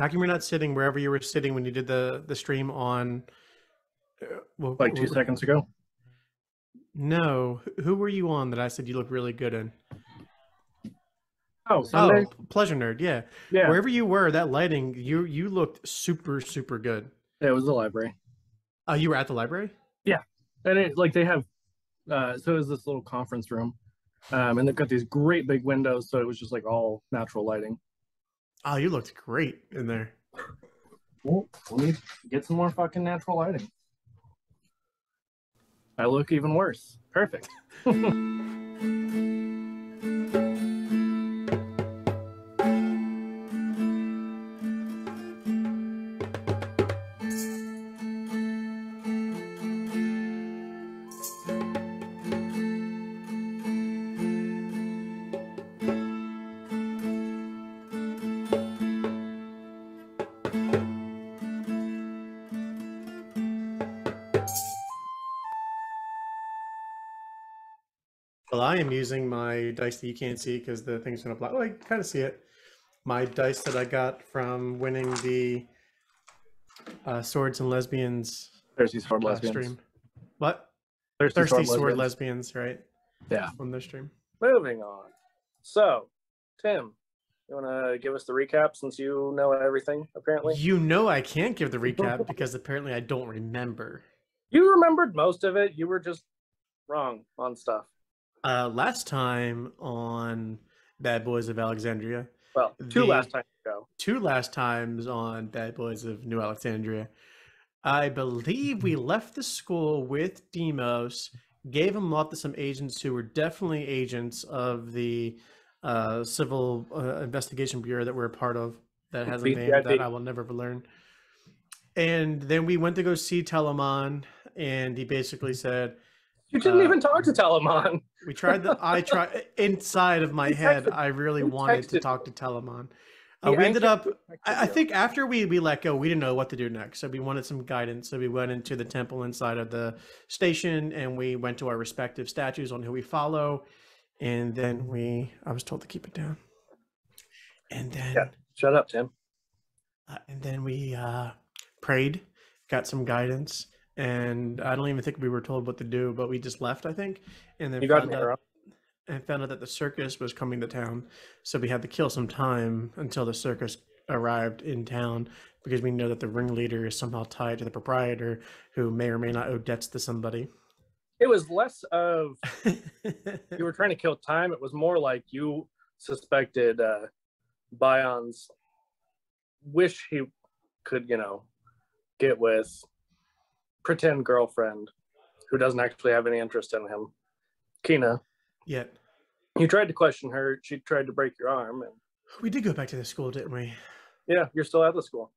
How come you're not sitting wherever you were sitting when you did the the stream on? Uh, well, Like two seconds ago. No, Who- were you on that I said you look really good in? Oh, Sunday. Oh, Pleasure Nerd. Yeah. yeah, Wherever you were, that lighting, you you looked super super good. it was the library, Oh, you were at the library. Yeah, and it like they have. Uh, so it was this little conference room, um, and they've got these great big windows, so it was just like all natural lighting. Oh, you looked great in there. Well, let me get some more fucking natural lighting. I look even worse. Perfect. am using my dice that you can't see because the thing's gonna block. Oh, I kind of see it. My dice that I got from winning the uh, Swords and Lesbians Thirsty sword lesbians. stream. What? Thirsty, Thirsty sword, Sword lesbians. Lesbians, right? Yeah. On their stream. Moving on. So, Tim, you want to give us the recap since you know everything, apparently? You know I can't give the recap because apparently I don't remember. You remembered most of it. You were just wrong on stuff. Uh, last time on Bad Boys of Alexandria, Well, two The- last times ago. two last times on Bad Boys of New Alexandria. I believe we left the school with Demos, gave him up to some agents who were definitely agents of the uh, Civil uh, Investigation Bureau that we're a part of. That has a name that I will never learn. And then we went to go see Telemon, and he basically said, You didn't Uh, even talk to Telemon. "We tried the. I tried inside of my He head. I really wanted to texted talk to Telemon. Uh, we ended up I, I think after we we let go, we didn't know what to do next. So we wanted some guidance. So we went into the temple inside of the station, and we went to our respective statues on who we follow, and then we I was told to keep it down, and then Yeah. Shut up, Tim. uh, and then we uh, prayed, got some guidance, and I don't even think we were told what to do, but we just left. I think, and then You got found me out- and found out that the circus was coming to town. So we had to kill some time until the circus arrived in town because we know that the ringleader is somehow tied to the proprietor who may or may not owe debts to somebody. It was less of you were trying to kill time. It was more like you suspected uh, Bion's wish he could, you know, get with pretend girlfriend who doesn't actually have any interest in him. Kina, Yet you tried to question her. She tried to break your arm, and we did go back to the school, didn't we? yeah, you're still at the school.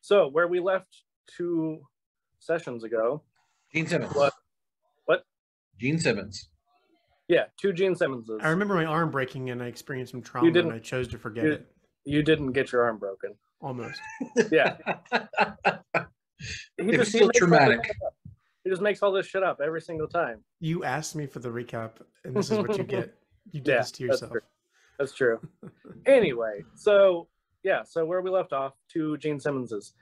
So where we left two sessions ago, Gene Simmons. What? What? Gene Simmons. yeah, two Gene Simmonses. I remember my arm breaking and I experienced some trauma You didn't- and I chose to forget you- it. You didn't get your arm broken. Almost. Yeah. It was still makes all traumatic. He just makes all this shit up every single time. You asked me for the recap, and this is what you get. You did Yeah, this to that's yourself. true. That's true. anyway, so yeah, so where we left off, two Gene Simmonses.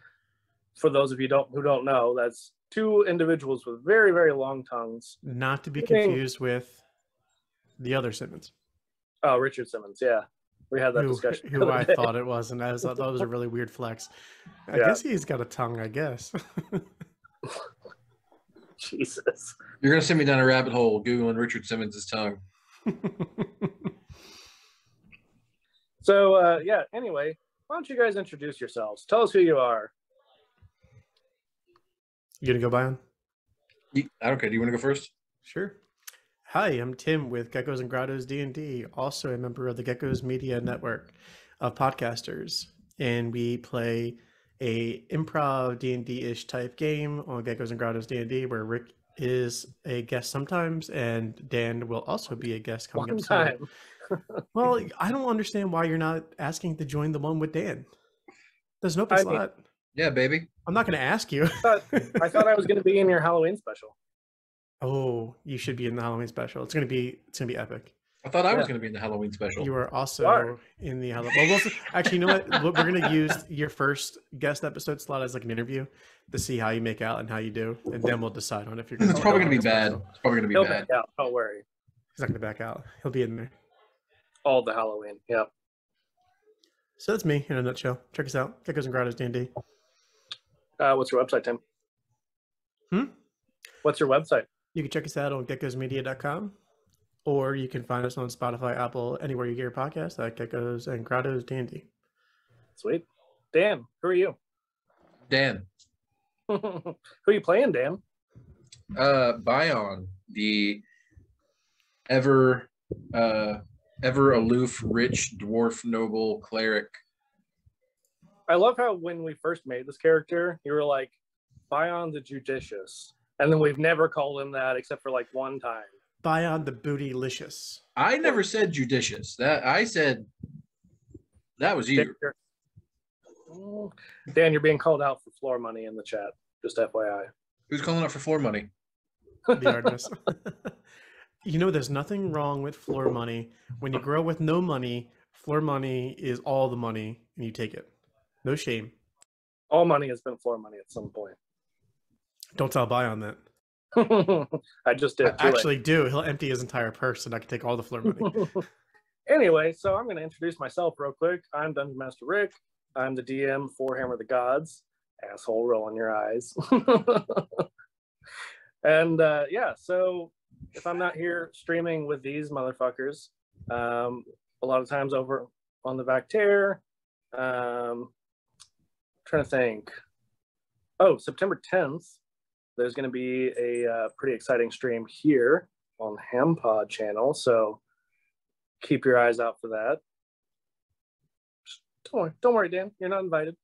For those of you don't who don't know, that's two individuals with very very long tongues. Not to be confused with the other Simmons. Oh, Richard Simmons, yeah, we had that who, discussion. who I day. thought it was, and I was thought that was a really weird flex. I Yeah. guess he's got a tongue. I guess. Jesus. You're gonna send me down a rabbit hole googling Richard Simmons' tongue. So uh, yeah. Anyway, why don't you guys introduce yourselves? Tell us who you are. you gonna go by on? I don't care. Do you want to go first? Sure. Hi, I'm Tim with Geckos and Grottos D&D, also a member of the Geckos Media Network of podcasters, and we play a improv D&D-ish type game on Geckos and Grottos D&D where Rick is a guest sometimes and Dan will also be a guest coming One up soon. time. Well, I don't understand why you're not asking to join the one with Dan. There's no open I mean- Yeah, baby. I'm not going to ask you. I thought, I thought I was going to be in your Halloween special. oh, you should be in the Halloween special. It's going to be it's going to be epic. I thought I was Yeah. going to be in the Halloween special. You are also are. in the Halloween. Well, we'll, actually, you know what? We're going to use your first guest episode slot as like an interview to see how you make out and how you do, and then we'll decide on if you're. it's gonna probably going to be bad. special. It's probably going to be He'll be bad. back out. Don't worry. He's not going to back out. He'll be in there. All the Halloween. Yep. So that's me in a nutshell. Check us out. Geckos and Grottos D&D. Uh, what's your website, Tim? Hmm? What's your website? You can check us out on geckosmedia.com or you can find us on Spotify, Apple, anywhere you get your podcast at Geckos and Grottos D&D. Sweet. Dan, who are you? Dan, who are you playing, Dan? uh, Bion, the ever, uh, ever aloof, rich dwarf noble cleric. I love how when we first made this character, you were like, Bion the Judicious. And then we've never called him that except for like one time. Bion the Bootylicious. I never said judicious. That I said that was you. Dan, you're being called out for floor money in the chat. Just FYI. Who's calling out for floor money? the Artemis. you know, there's nothing wrong with floor money. When you grow with no money, floor money is all the money and you take it. No shame. All money has been floor money at some point. Don't tell Bion that. I just did. I too late. actually do. He'll empty his entire purse and I can take all the floor money. anyway, so I'm going to introduce myself real quick. I'm Dungeon Master Rick. I'm the DM for Hammer of the Gods. Asshole, rolling your eyes. and uh, yeah, so if I'm not here streaming with these motherfuckers, um, a lot of times over on the Vactair, um, trying to think. Oh, September 10th, there's going to be a uh, pretty exciting stream here on HammPod channel. So keep your eyes out for that. Don't worry, don't worry, Dan. You're not invited.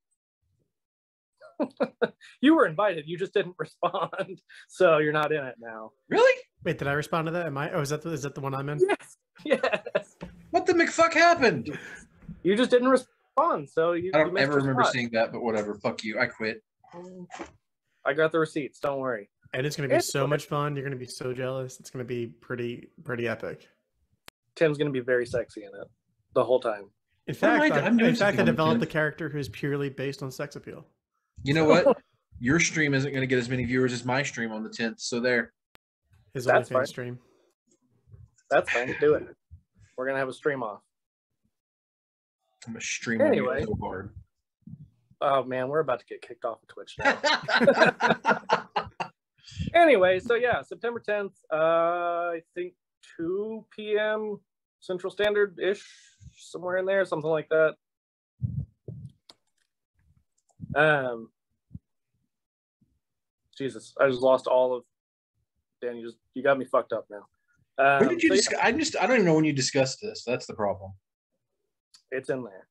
you were invited. You just didn't respond, so you're not in it now. Really? Wait, did I respond to that? Am I? Oh, is that the, is that the one I'm in? Yes, yes. What the McFuck happened? You just didn't respond, so you. I don't missed ever remember spot. seeing that, but whatever. Fuck you. I quit. I got the receipts. Don't worry. And it's going to be so Anyway. much fun. You're going to be so jealous. It's going to be pretty pretty epic. Tim's gonna be very sexy in it the whole time. In fact, I- I, I'm doing in fact, I something on the developed a character who's purely based on sex appeal. You know what? Your stream isn't going to get as many viewers as my stream on the 10th. So there. His That's OnlyFans fine. stream. That's fine. Do it. We're gonna have a stream off. I'm going to stream on you Anyway. so hard. Oh man, we're about to get kicked off of Twitch now. anyway, so yeah, September 10th, uh, I think 2 p.m. Central Standard ish, somewhere in there, something like that. Um, Jesus, I just lost all of. Dan, you just you got me fucked up now. Um, when did you so yeah, discuss? I just I don't even know when you discussed this. That's the problem. it's in there.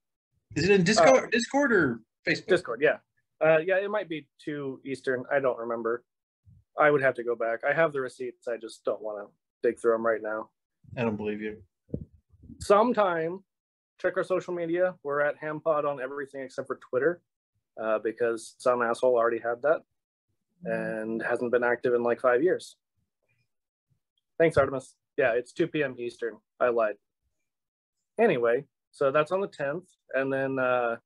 Is it in Discord, Discord or Facebook? Discord, yeah. Uh, yeah, it might be two Eastern. I don't remember. I would have to go back. I have the receipts. I just don't want to dig through them right now. I don't believe you. Sometime, check our social media. We're at HammPod on everything except for Twitter, uh, because some asshole already had that and hasn't been active in like five years. Thanks, Artemis. Yeah, it's 2 p.m. Eastern. I lied. Anyway, so that's on the 10th. And then, uh,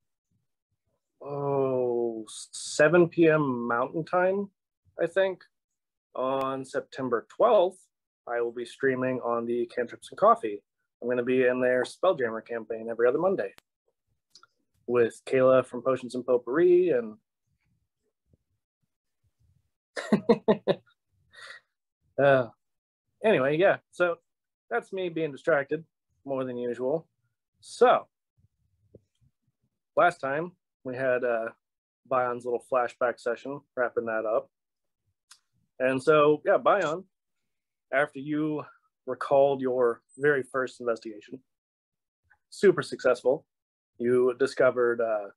oh, 7 p.m. Mountain Time, I think. On September 12th, I will be streaming on the Cantrips and Coffee. I'm going to be in their Spelljammer campaign every other Monday with Kayla from Potions and Potpourri and uh, anyway, yeah. So that's me being distracted more than usual. So last time we had uh, Bion's little flashback session, wrapping that up. And so, yeah, Bion, after you recalled your very first investigation, super successful, you discovered uh,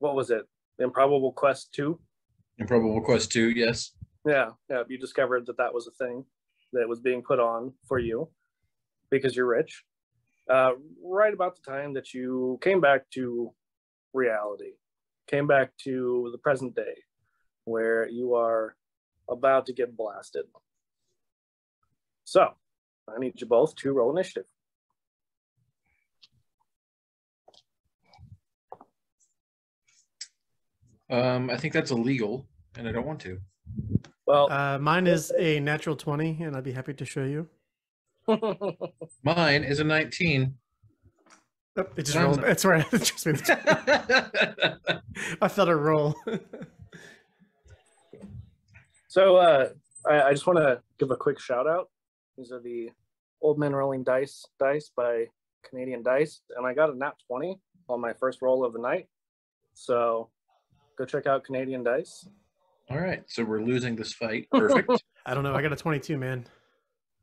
what was it? Improbable Quest 2. Improbable Quest 2, yes. Yeah, yeah. You discovered that that was a thing that was being put on for you because you're rich. Uh, right about the time that you came back to reality, came back to the present day, where you are about to get blasted. So, I need you both to roll initiative. Um, I think that's illegal, and I don't want to. Well, Uh, mine is a natural 20, and I'd be happy to show you. Mine is a 19. Oh, it just Sounds- rolled. That's right. It just made- I felt a roll. so uh, I, I just want to give a quick shout out. These are the Old Men Rolling Dice dice by Canadian Dice, and I got a nat 20 on my first roll of the night. So go check out Canadian Dice. All right, so we're losing this fight. Perfect. I don't know. I got a 22, man.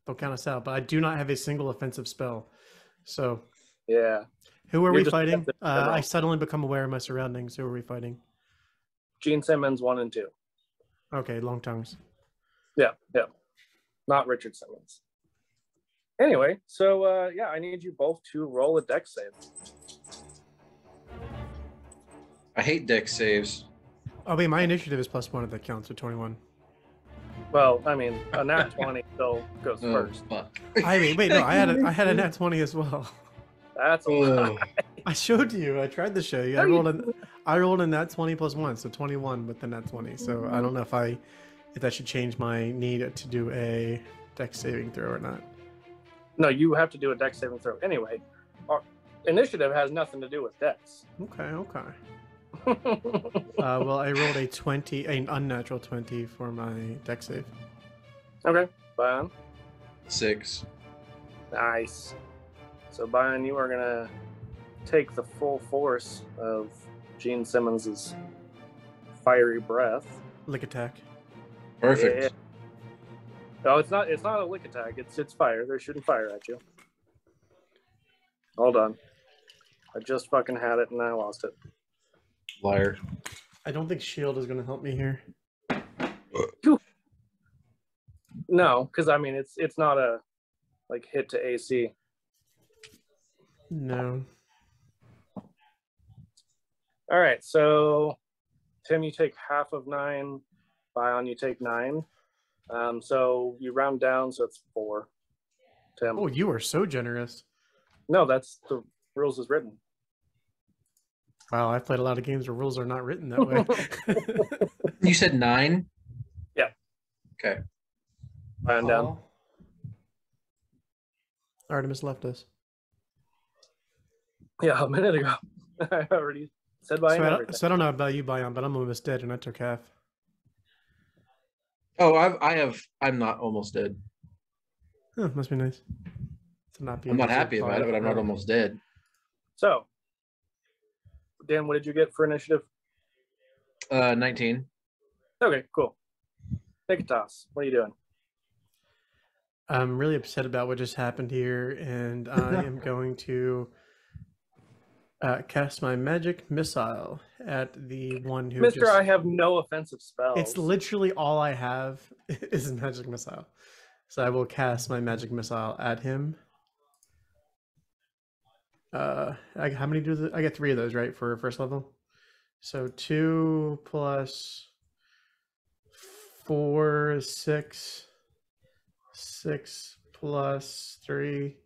Don't count us out. But I do not have a single offensive spell. So Yeah, who are You're we fighting? Uh, I suddenly become aware of my surroundings. Who are we fighting? Gene Simmons one and two. Okay, long tongues. Yeah, yeah, not Richard Simmons. Anyway, so uh, yeah, I need you both to roll a Dex save. I hate Dex saves. Oh wait, my initiative is plus one if that counts. So 21. Well, I mean, a nat 20 still goes Oh, first. fuck. I mean, wait, no, I had a, I had a nat 20 as well. That's a lot. I showed you. I tried to show you. I No, you rolled a, I rolled a nat 20 plus one, so 21 with the nat 20. So I don't know if I, if that should change my need to do a Dex saving throw or not. No, you have to do a Dex saving throw anyway. Our initiative has nothing to do with Dex. Okay, okay. Uh, well, I rolled a 20, an unnatural 20 for my Dex save. okay, Bion. six. Nice. So, Bion, you are going to take the full force of Gene Simmons's fiery breath. Lick attack. Perfect. Yeah. No, it's not. It's not a lick attack. It's it's fire. They're shooting fire at you. Hold on. I just fucking had it and I lost it. Liar. I don't think shield is going to help me here. No, because I mean it's it's not a like hit to AC. No. All right, so Tim, you take half of nine. Bion, you take nine. Um, so you round down, so it's four. Tim, Oh, you are so generous. no, that's the rules is written. Wow, I've played a lot of games where rules are not written that way. You said nine? Yeah. Okay. Round down. Artemis left us. Yeah, a minute ago. I already said So. I, don't, so I don't know about you, Bion, but I'm almost dead and I took half. Oh, I've, I have. I'm not almost dead. Huh, must be nice. To not be I'm not happy about it, but I'm not almost dead. So, Dan, what did you get for initiative? Uh, 19. Okay, cool. Take a toss. What are you doing? I'm really upset about what just happened here, and I am going to uh, cast my magic missile at the one who. Mister, just- I have no offensive spells. It's literally all I have is magic missile. So I will cast my magic missile at him. Uh, I, how many do the, I get three of those right for first level? So two plus four is six. Six plus three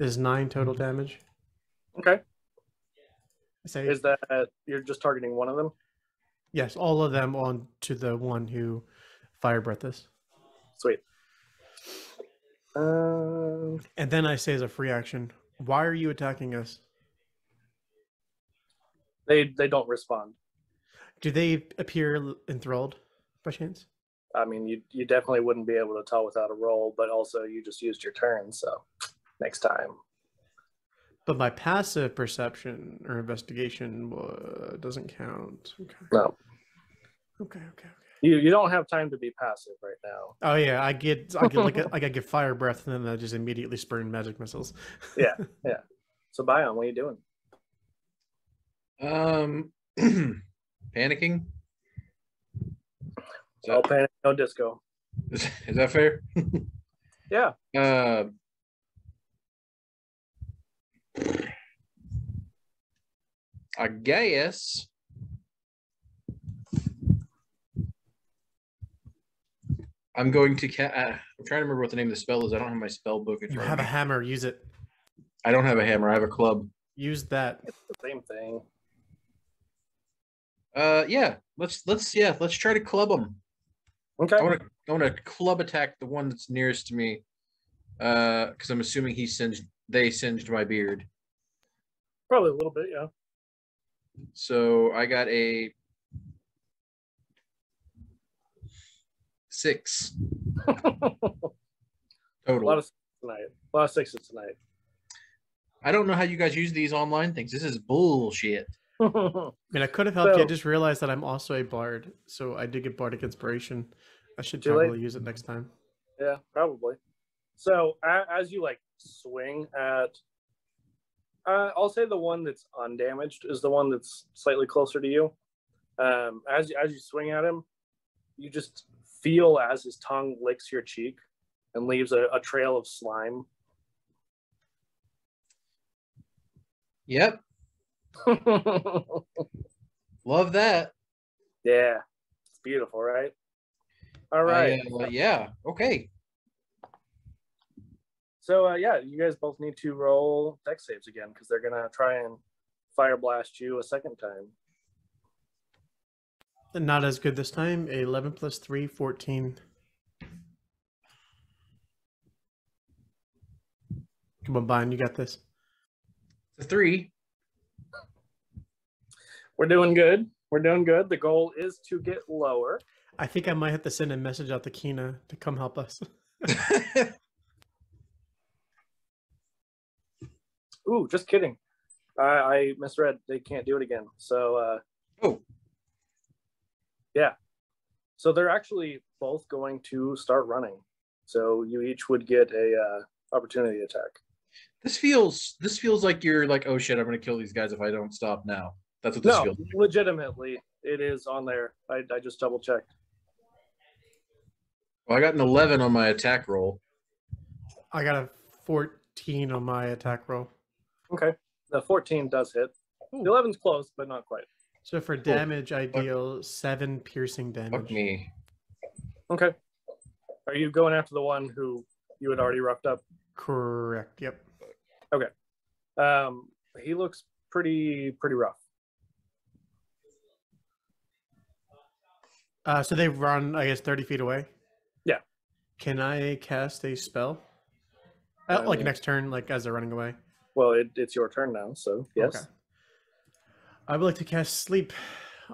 is nine total damage. Okay. Say Is that you're just targeting one of them? yes, all of them on to the one who fire breath this. Sweet. Um, And then I say as a free action, why are you attacking us? they they don't respond. Do they appear enthralled by chance? I mean, you you definitely wouldn't be able to tell without a roll, but also you just used your turn, so next time. But my passive perception or investigation uh, doesn't count. Okay. No, Okay. Okay. Okay. you you don't have time to be passive right now. Oh yeah, I get I get like a, like I get fire breath and then I just immediately spurn magic missiles. Yeah, yeah. So Bion, what are you doing? Um, panicking. Is No that, panic, no disco. is, is that fair? Yeah. Uh, I guess. I'm going to. Ca- uh, I'm trying to remember what the name of the spell is. I don't have my spell book. in You front have a hammer. Use it. I don't have a hammer. I have a club. Use that. It's the same thing. Uh, yeah. Let's let's yeah. Let's try to club them. Okay. I want to I want to club attack the one that's nearest to me. Uh, because I'm assuming he singed. They singed my beard. Probably a little bit, yeah. So I got a six a total. lot of sixes tonight. A lot of sixes tonight. I don't know how you guys use these online things. This is bullshit. I mean, I could have helped you. I just realized that I'm also a bard, so I did get bardic inspiration. I should Too late. probably use it next time. yeah, probably. So as you like swing at, uh, I'll say the one that's undamaged is the one that's slightly closer to you. Um, as as you swing at him, you just feel as his tongue licks your cheek and leaves a, a trail of slime. Yep, love that. yeah, it's beautiful, right? All right. Uh, yeah. Okay. So uh, yeah, you guys both need to roll Dex saves again because they're gonna try and fire blast you a second time. Not as good this time. 11 plus 3, 14. Come on, Brian, you got this. The three. We're doing good. We're doing good. The goal is to get lower. I think I might have to send a message out to Kina to come help us. Ooh, just kidding. I, I misread. They can't do it again. So uh, oh, yeah. so they're actually both going to start running. So you each would get a uh, opportunity attack. this feels. This feels like you're like, oh shit, I'm gonna kill these guys if I don't stop now. That's what this No, feels. legitimately, it is on there. I, I just double checked. Well, I got an 11 on my attack roll. I got a 14 on my attack roll. Okay, the 14 does hit. The Ooh. 11's close, but not quite. So for damage, I deal 7 piercing damage. Fuck me. Okay. Are you going after the one who you had already roughed up? Correct. Yep. Um, he looks pretty pretty rough. Uh, so they run, I guess, 30 feet away? Yeah. Can I cast a spell? Uh, like Uh, next turn, like as they're running away? Well, it, it's your turn now, so yes. Okay. I would like to cast sleep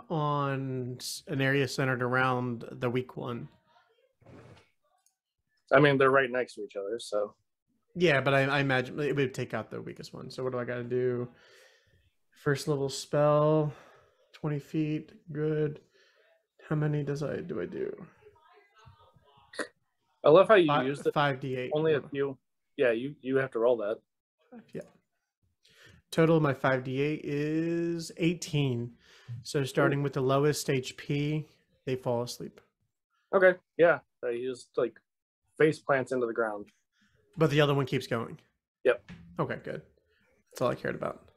on an area centered around the weak one. I mean, they're right next to each other, so Yeah, but I, I imagine it would take out the weakest one. So what do I got to do? First level spell, 20 feet. Good. How many does I do I do? I love how you Five, used it. 5d8. Only a few. Yeah, you you have to roll that. Five, Yeah. Total of my 5d8 is 18. So starting with the lowest HP, they fall asleep. Okay, yeah, uh, he just like face plants into the ground. But the other one keeps going. Yep. Okay, good. That's all I cared about.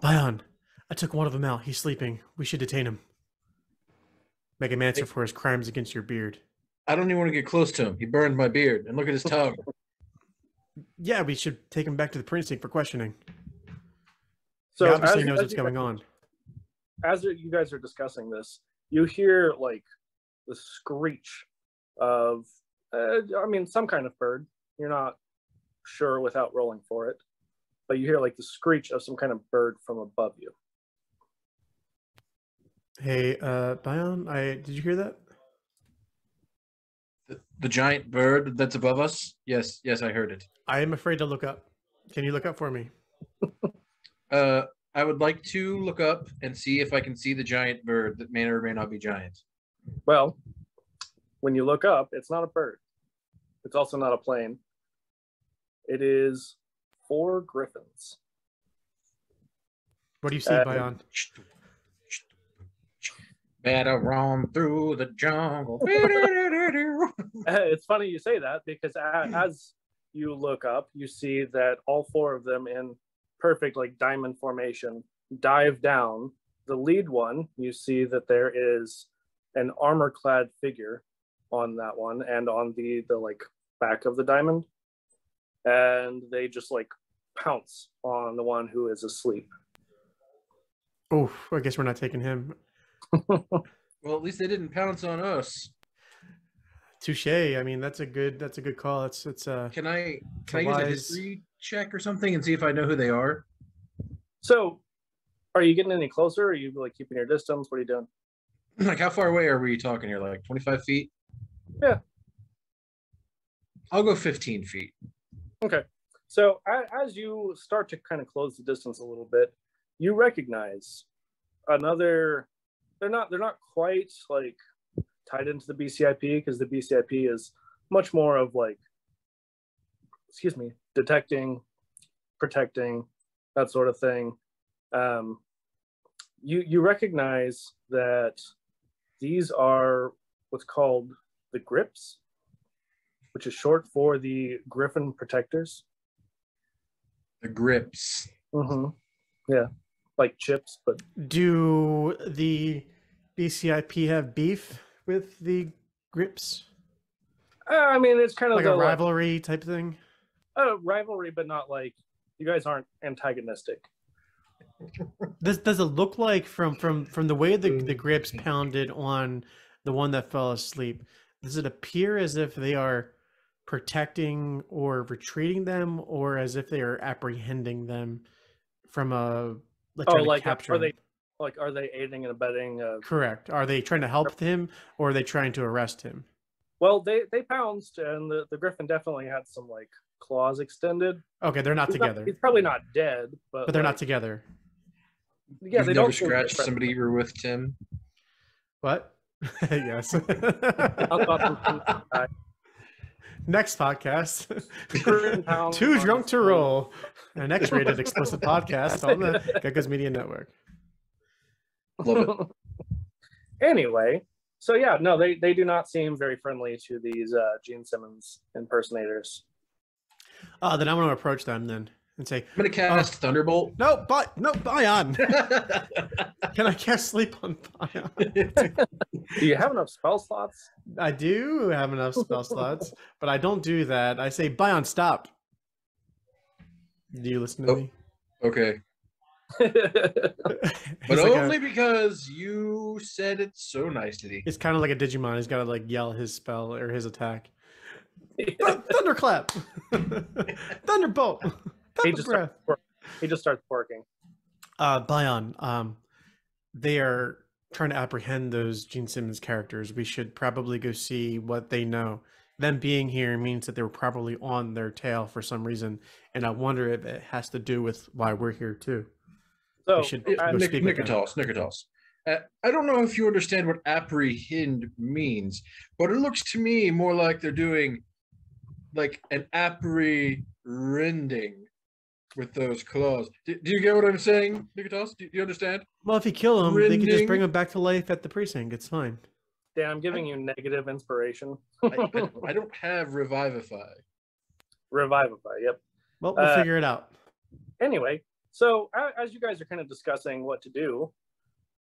Bion, I took one of them out. He's sleeping. We should detain him. Make him answer for his crimes against your beard. I don't even want to get close to him. He burned my beard, and look at his tongue. Yeah, we should take him back to the precinct for questioning. So he obviously as- knows as what's going guys- on. As you guys are discussing this, you hear like the screech of, uh, I mean, some kind of bird. You're not sure without rolling for it, but you hear like the screech of some kind of bird from above you. Hey, uh, Bion, I did you hear that? The, the giant bird that's above us. Yes, yes, I heard it. I am afraid to look up. Can you look up for me? Uh, I would like to look up and see if I can see the giant bird that may or may not be giant. Well, when you look up, it's not a bird. It's also not a plane. It is four griffins. What do you see, Uh, Bion? Better roam through the jungle. it's funny you say that because as you look up, you see that all four of them in perfect like diamond formation dive down. The lead one, you see that there is an armor clad figure on that one and on the the like back of the diamond, and they just like pounce on the one who is asleep. Oh, I guess we're not taking him. Well, at least they didn't pounce on us. Touche. I mean, that's a good. That's a good call. It's it's uh. Can I can I use a history check or something and see if I know who they are? So, are you getting any closer? Are you like keeping your distance? What are you doing? Like, how far away are we talking here? Like 25 feet? Yeah. I'll go 15 feet. Okay. So as you start to kind of close the distance a little bit, you recognize another. They're not. They're not quite like tied into the BCIP because the BCIP is much more of like, excuse me, detecting, protecting, that sort of thing. Um, you you recognize that these are what's called the grips, which is short for the Griffon Protectors. The grips. Mm-hmm. Yeah, like chips, but Do the BCIP have beef with the Grips? uh, I mean it's kind of Like the, a rivalry type thing? uh, rivalry, but not like you guys aren't antagonistic. Does does it look like from from from the way the Mm. the grips pounded on the one that fell asleep? Does it appear as if they are protecting or retreating them, or as if they are apprehending them from a like Oh, like capture are them? they like are they aiding and abetting? Uh, Correct. Are they trying to help him, or are they trying to arrest him? well, they they pounced, and the, the Griffin definitely had some like claws extended. Okay, they're not He's, not- together, he's probably not dead, but but they're like, not together. Yeah, You've they never don't seem scratched somebody you were with, Tim. What? yes. I'll talk to them. Next podcast. Too drunk to roll. An X-rated explicit podcast on the Geckos Media Network. Love it. anyway, so yeah, no, they they do not seem very friendly to these uh, Gene Simmons impersonators. Uh, then I'm going to approach them then and say, I'm gonna cast Thunderbolt. "No, but no, Bion. Can I cast sleep on Bion? Do you have enough spell slots? I do have enough spell slots, but I don't do that. I say, Bion, stop. Do you listen to Oh. me? okay, He's but like a- only because you said it so nicely. It's kind of like a Digimon. He's got to like yell his spell or his attack. Th- Thunderclap, Thunderbolt, he just breath. starts, he just starts working. Uh, Bion, um, they are trying to apprehend those Gene Simmons characters. We should probably go see what they know. Them being here means that they were probably on their tail for some reason, and I wonder if it has to do with why we're here too. So should- uh, Nick, speak with them. Nicotos, Nicotos. Uh, I don't know if you understand what apprehend means, but it looks to me more like they're doing like an apprehending with those claws. Do, do you get what I'm saying, Nicotos? Do, do you understand? Well, if you kill them, they can just bring Rending. them back to life at the precinct. It's fine. Dan, I'm giving you negative inspiration. I, I, I don't have revivify. Revivify. Yep. Well, we'll Uh, figure it out. Anyway, so as you guys are kind of discussing what to do,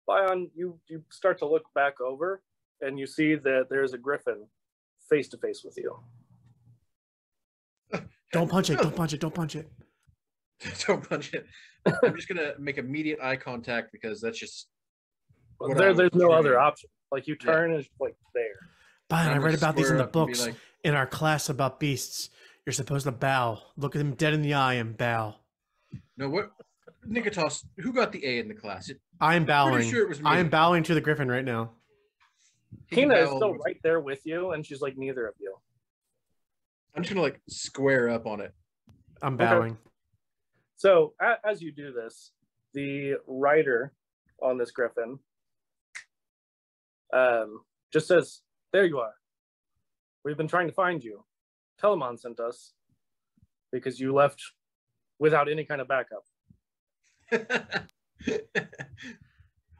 Bion, you you start to look back over and you see that there's a griffin face to face with you. Don't punch it. Don't punch it. Don't punch it. don't punch it. I'm just gonna make immediate eye contact because that's just What there, there's was no other option. Like you Yeah. turn and it's like there. Bion, I read about these in the up and be books. like, in our class about beasts, you're supposed to bow, look at them dead in the eye, and bow. No, what? Nicotos, who got the A in the class? It, I am bowing. sure it was I am bowing to the griffin right now. he Tina is still right there with you, and she's like neither of you. I'm just gonna like square up on it. I'm Okay. bowing. So a- as you do this, the rider on this griffin um, just says, "There you are. We've been trying to find you. Telemon sent us because you left without any kind of backup."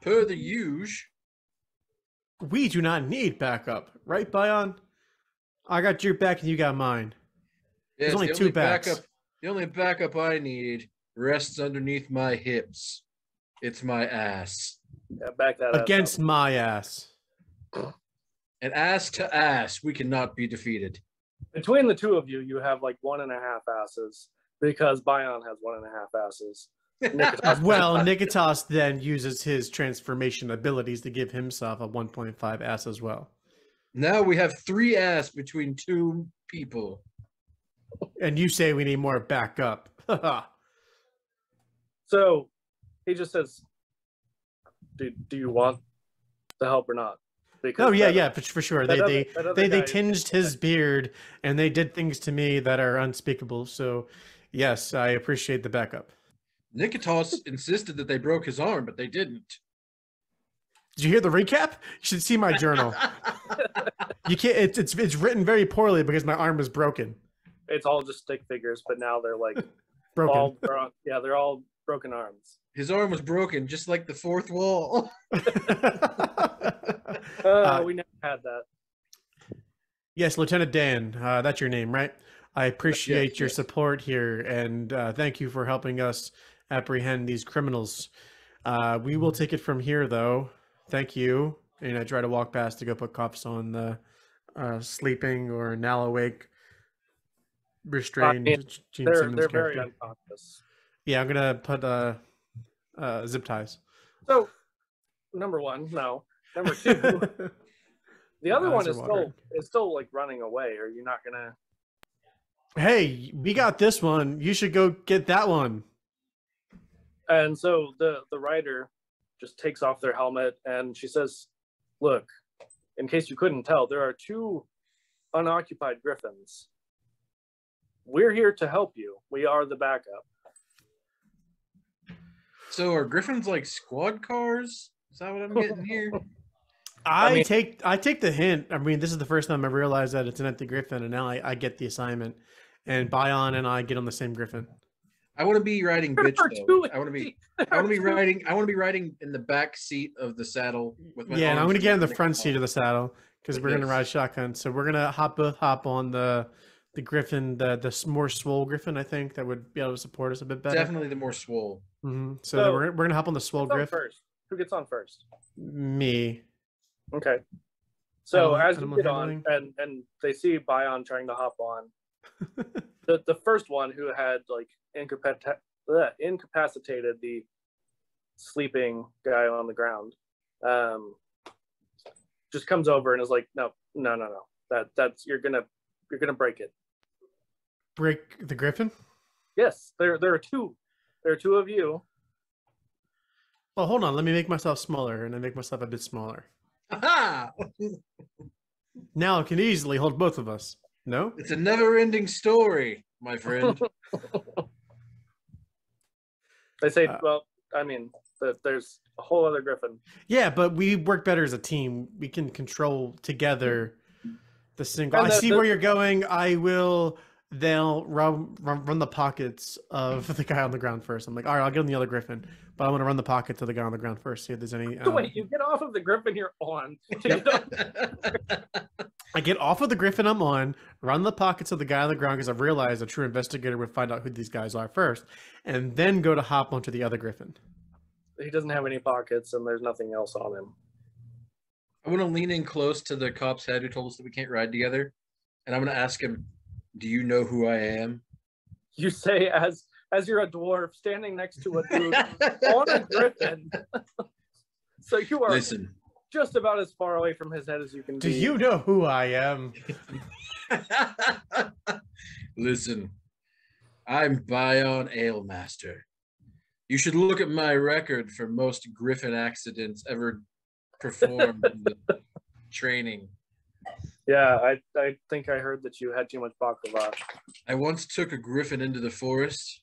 per the usual. We do not need backup, right, Bion? I got your back and you got mine. There's only the two only backs. Backup, the only backup I need rests underneath my hips. It's my ass. Yeah, back that up. Against my ass. And ass to ass, we cannot be defeated. Between the two of you, you have like one and a half asses because Bion has one and a half asses. Niketas- Well, Niketas then uses his transformation abilities to give himself a 1.5 ass as well. now we have three ass between two people. And you say we need more backup. So he just says, "Do do you want the help or not?" Because oh yeah, that- yeah, for, for sure. They other- they that other they, they tinged his beard and they did things to me that are unspeakable. So yes, I appreciate the backup. Niketas insisted that they broke his arm, but they didn't. Did you hear the recap? You should see my journal. You can't. It's it's it's written very poorly because my arm is broken. It's all just stick figures, but now they're like Broken. all they're yeah, they're all broken arms. His arm was broken, just like the fourth wall. Uh, Uh, we never had that. yes, Lieutenant Dan. Uh, that's your name, right? I appreciate your yes. support here, and uh, thank you for helping us apprehend these criminals. Uh, we will take it from here, though. Thank you. And I try to walk past to go put cuffs on the uh, sleeping or now awake, restrained mean, Gene They're Simmons they're very unconscious. Yeah, I'm gonna put uh, uh, zip ties. So number one, no. Number two, the other one is still is still like running away. Are you not gonna? Hey, we got this one. You should go get that one. And so the the writer just takes off their helmet and she says, "Look, in case you couldn't tell, there are two unoccupied griffins. We're here to help you. We are the backup. so are griffins like squad cars? Is that what I'm getting here? I, mean- take I take the hint. I mean, this is the first time I realized that it's an empty griffin, and now I, I get the assignment. And Bion and I get on the same griffin. I want to be riding bitch though. I want to be I want to be there are two- riding I want to be riding in the back seat of the saddle with my Yeah, and I'm gonna get in the front seat of the saddle because we're gonna ride shotgun. So we're gonna hop both hop on the the griffin, the the more swole griffin. I think that would be able to support us a bit better. Definitely the more swole. hmm So, So- we're we're gonna hop on the swole griffin. first? Who gets on first? Me. Okay. So as you get on, and and they see Bion trying to hop on, the the first one who had like incapacita- bleh, incapacitated the sleeping guy on the ground, um, just comes over and is like, no, no, no, no, that that's you're gonna you're gonna break it. Break the griffin. Yes, there there are two, there are two of you. Well, hold on. Let me make myself smaller, and I make myself a bit smaller. Aha! Now I can easily hold both of us. No. It's a never-ending story, my friend. They say, Uh, well, I mean, that there's a whole other griffin. Yeah, but we work better as a team. We can control together the single. And I see the- where you're going. I will. They'll run, run run the pockets of the guy on the ground first. I'm like, all right, I'll get on the other griffin, but I want to run the pockets of the guy on the ground first. See if there's any. Um, wait, you get off of the griffin you're on. I get off of the griffin I'm on, run the pockets of the guy on the ground because I've realized a true investigator would find out who these guys are first, and then go to hop onto the other griffin. he doesn't have any pockets and there's nothing else on him. I want to lean in close to the cop's head who told us that we can't ride together, and I'm going to ask him, "Do you know who I am?" You say as as you're a dwarf standing next to a dude on a griffin. so you are Listen, just about as far away from his head as you can Do be. you know who I am? listen. I'm Bion Alemaster. You should look at my record for most griffin accidents ever performed in the training. Yeah, I I think I heard that you had too much baklava. I once took a griffin into the forest,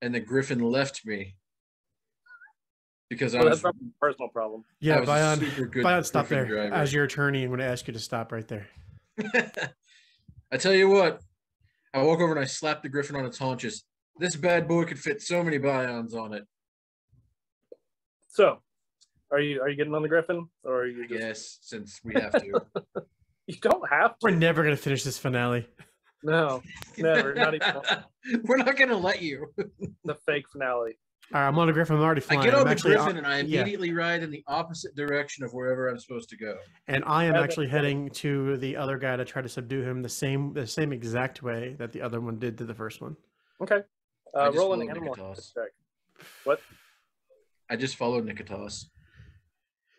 and the griffin left me because I was, that's probably a personal problem. Yeah, was a Bion. super good Bion, stop there. driver. As your attorney, I'm going to ask you to stop right there. I tell you what, I walk over and I slap the griffin on its haunches. This bad boy could fit so many bions on it. So, are you are you getting on the griffin or are you just Yes, since we have to. you don't have to. We're never going to finish this finale. No, never, not even We're not gonna let you. the fake finale. All right, I'm on a griffin. I'm already I flying. get I'm on the griffin and I yeah. immediately ride in the opposite direction of wherever I'm supposed to go. and I am actually heading to the other guy to try to subdue him the same the same exact way that the other one did to the first one. Okay. I Uh, just roll an animal check. What? I just followed Niketas.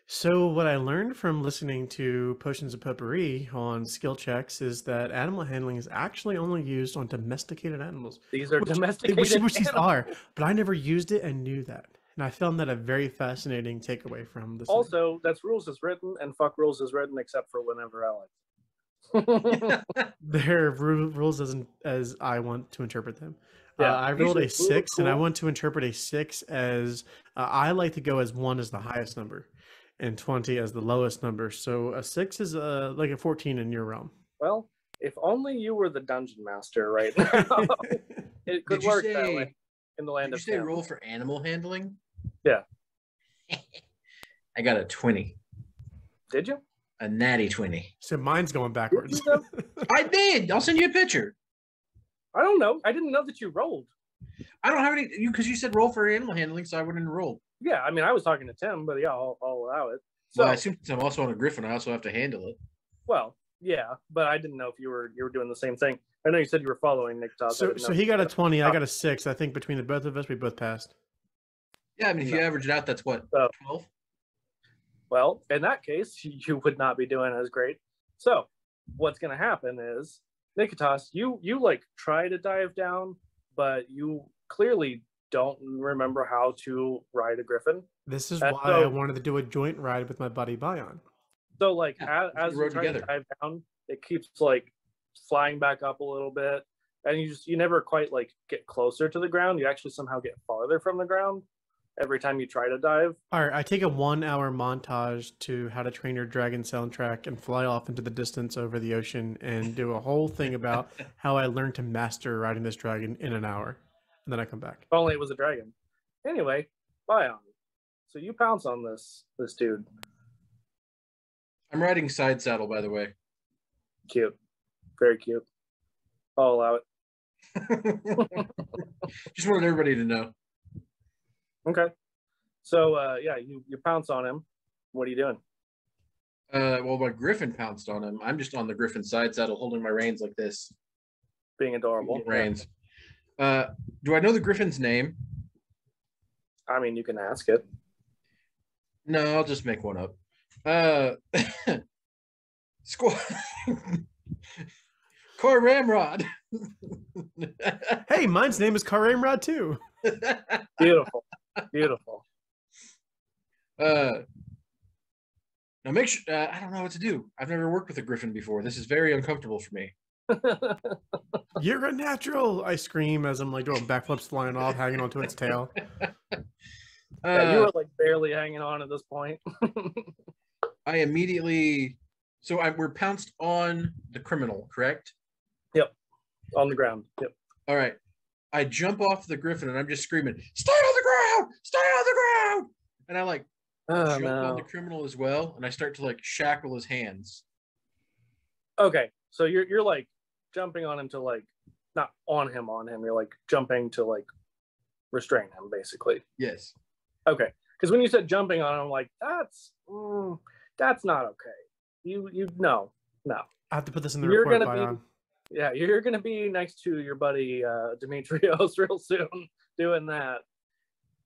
So what I learned from listening to Potions of Potpourri on skill checks is that animal handling is actually only used on domesticated animals. These are Which- domesticated Which, which these are, but I never used it and knew that. And I found that a very fascinating takeaway from this. Also, that's rules as written, and fuck rules as written, except for whenever I like. They're ru- rules as as I want to interpret them. Yeah, uh, I these rolled are a cool, six, and I want to interpret a six as uh, I like to go as one as the highest number, and twenty as the lowest number. So a six is uh, like a fourteen in your realm. well, if only you were the dungeon master right now. it could Did you work that way in the land Did you of say Tim. roll for animal handling? Yeah. I got a 20, Did you? a natty 20. so mine's going backwards. though? I did. I'll send you a picture. I don't know. I didn't know that you rolled. I don't have any you because you said roll for animal handling, so I wouldn't roll. Yeah, I mean, I was talking to Tim, but yeah, I'll, I'll allow it. So, Well, I assume since I'm also on a griffin, I also have to handle it. well, yeah, but I didn't know if you were you were doing the same thing. I know you said you were following Nick Todd. so so he got a twenty. I oh. got a six. I think between the both of us, we both passed. Yeah, I mean, if you No. average it out, that's what So- Well, in that case, you would not be doing as great. So, what's going to happen is, Niketas, you you like try to dive down, but you clearly don't remember how to ride a griffin. This is Uh, why I wanted to do a joint ride with my buddy Bion. So, like Yeah, as, we as you rode try to together. dive down, it keeps like flying back up a little bit, and you just you never quite like get closer to the ground. You actually somehow get farther from the ground every time you try to dive. All right, I take a one-hour montage to How to Train Your Dragon soundtrack and fly off into the distance over the ocean and do a whole thing about how I learned to master riding this dragon in an hour, and then I come back. If only it was a dragon. Anyway, Bion. So you pounce on this this dude. I'm riding side saddle, by the way. Cute. Very cute. I'll allow it. Just wanted everybody to know. Okay. So uh yeah, you, you pounce on him. What are you doing? Uh, well, my griffin pounced on him. I'm just on the griffin side saddle, holding my reins like this. Being adorable. Reins. Uh, do I know the griffin's name? I mean you can ask it. No, I'll just make one up. Uh, Squad. Car Ramrod. Hey, mine's name is Car Ramrod too. Beautiful. Beautiful. uh, now make sure. Uh, I don't know what to do. I've never worked with a griffin before. This is very uncomfortable for me. You're a natural! I scream as I'm like doing backflips, flying off, hanging onto its tail. Yeah, you Uh, were like barely hanging on at this point. I immediately. So I, we're pounced on the criminal, correct? Yep, on the ground. Yep. All right. I jump off the griffin and I'm just screaming, "Stay on the ground! Stay on the ground!" And I like Oh jump on the criminal as well, and I start to like shackle his hands. Okay. So you're you're like jumping on him to like not on him on him. You're like jumping to like restrain him basically. Yes. Okay. Because when you said jumping on him, I'm like, that's mm, that's not okay. You you no no. I have to put this in the You're report, gonna be- Bion. Yeah, you're gonna be next to your buddy uh, Demetrios real soon doing that.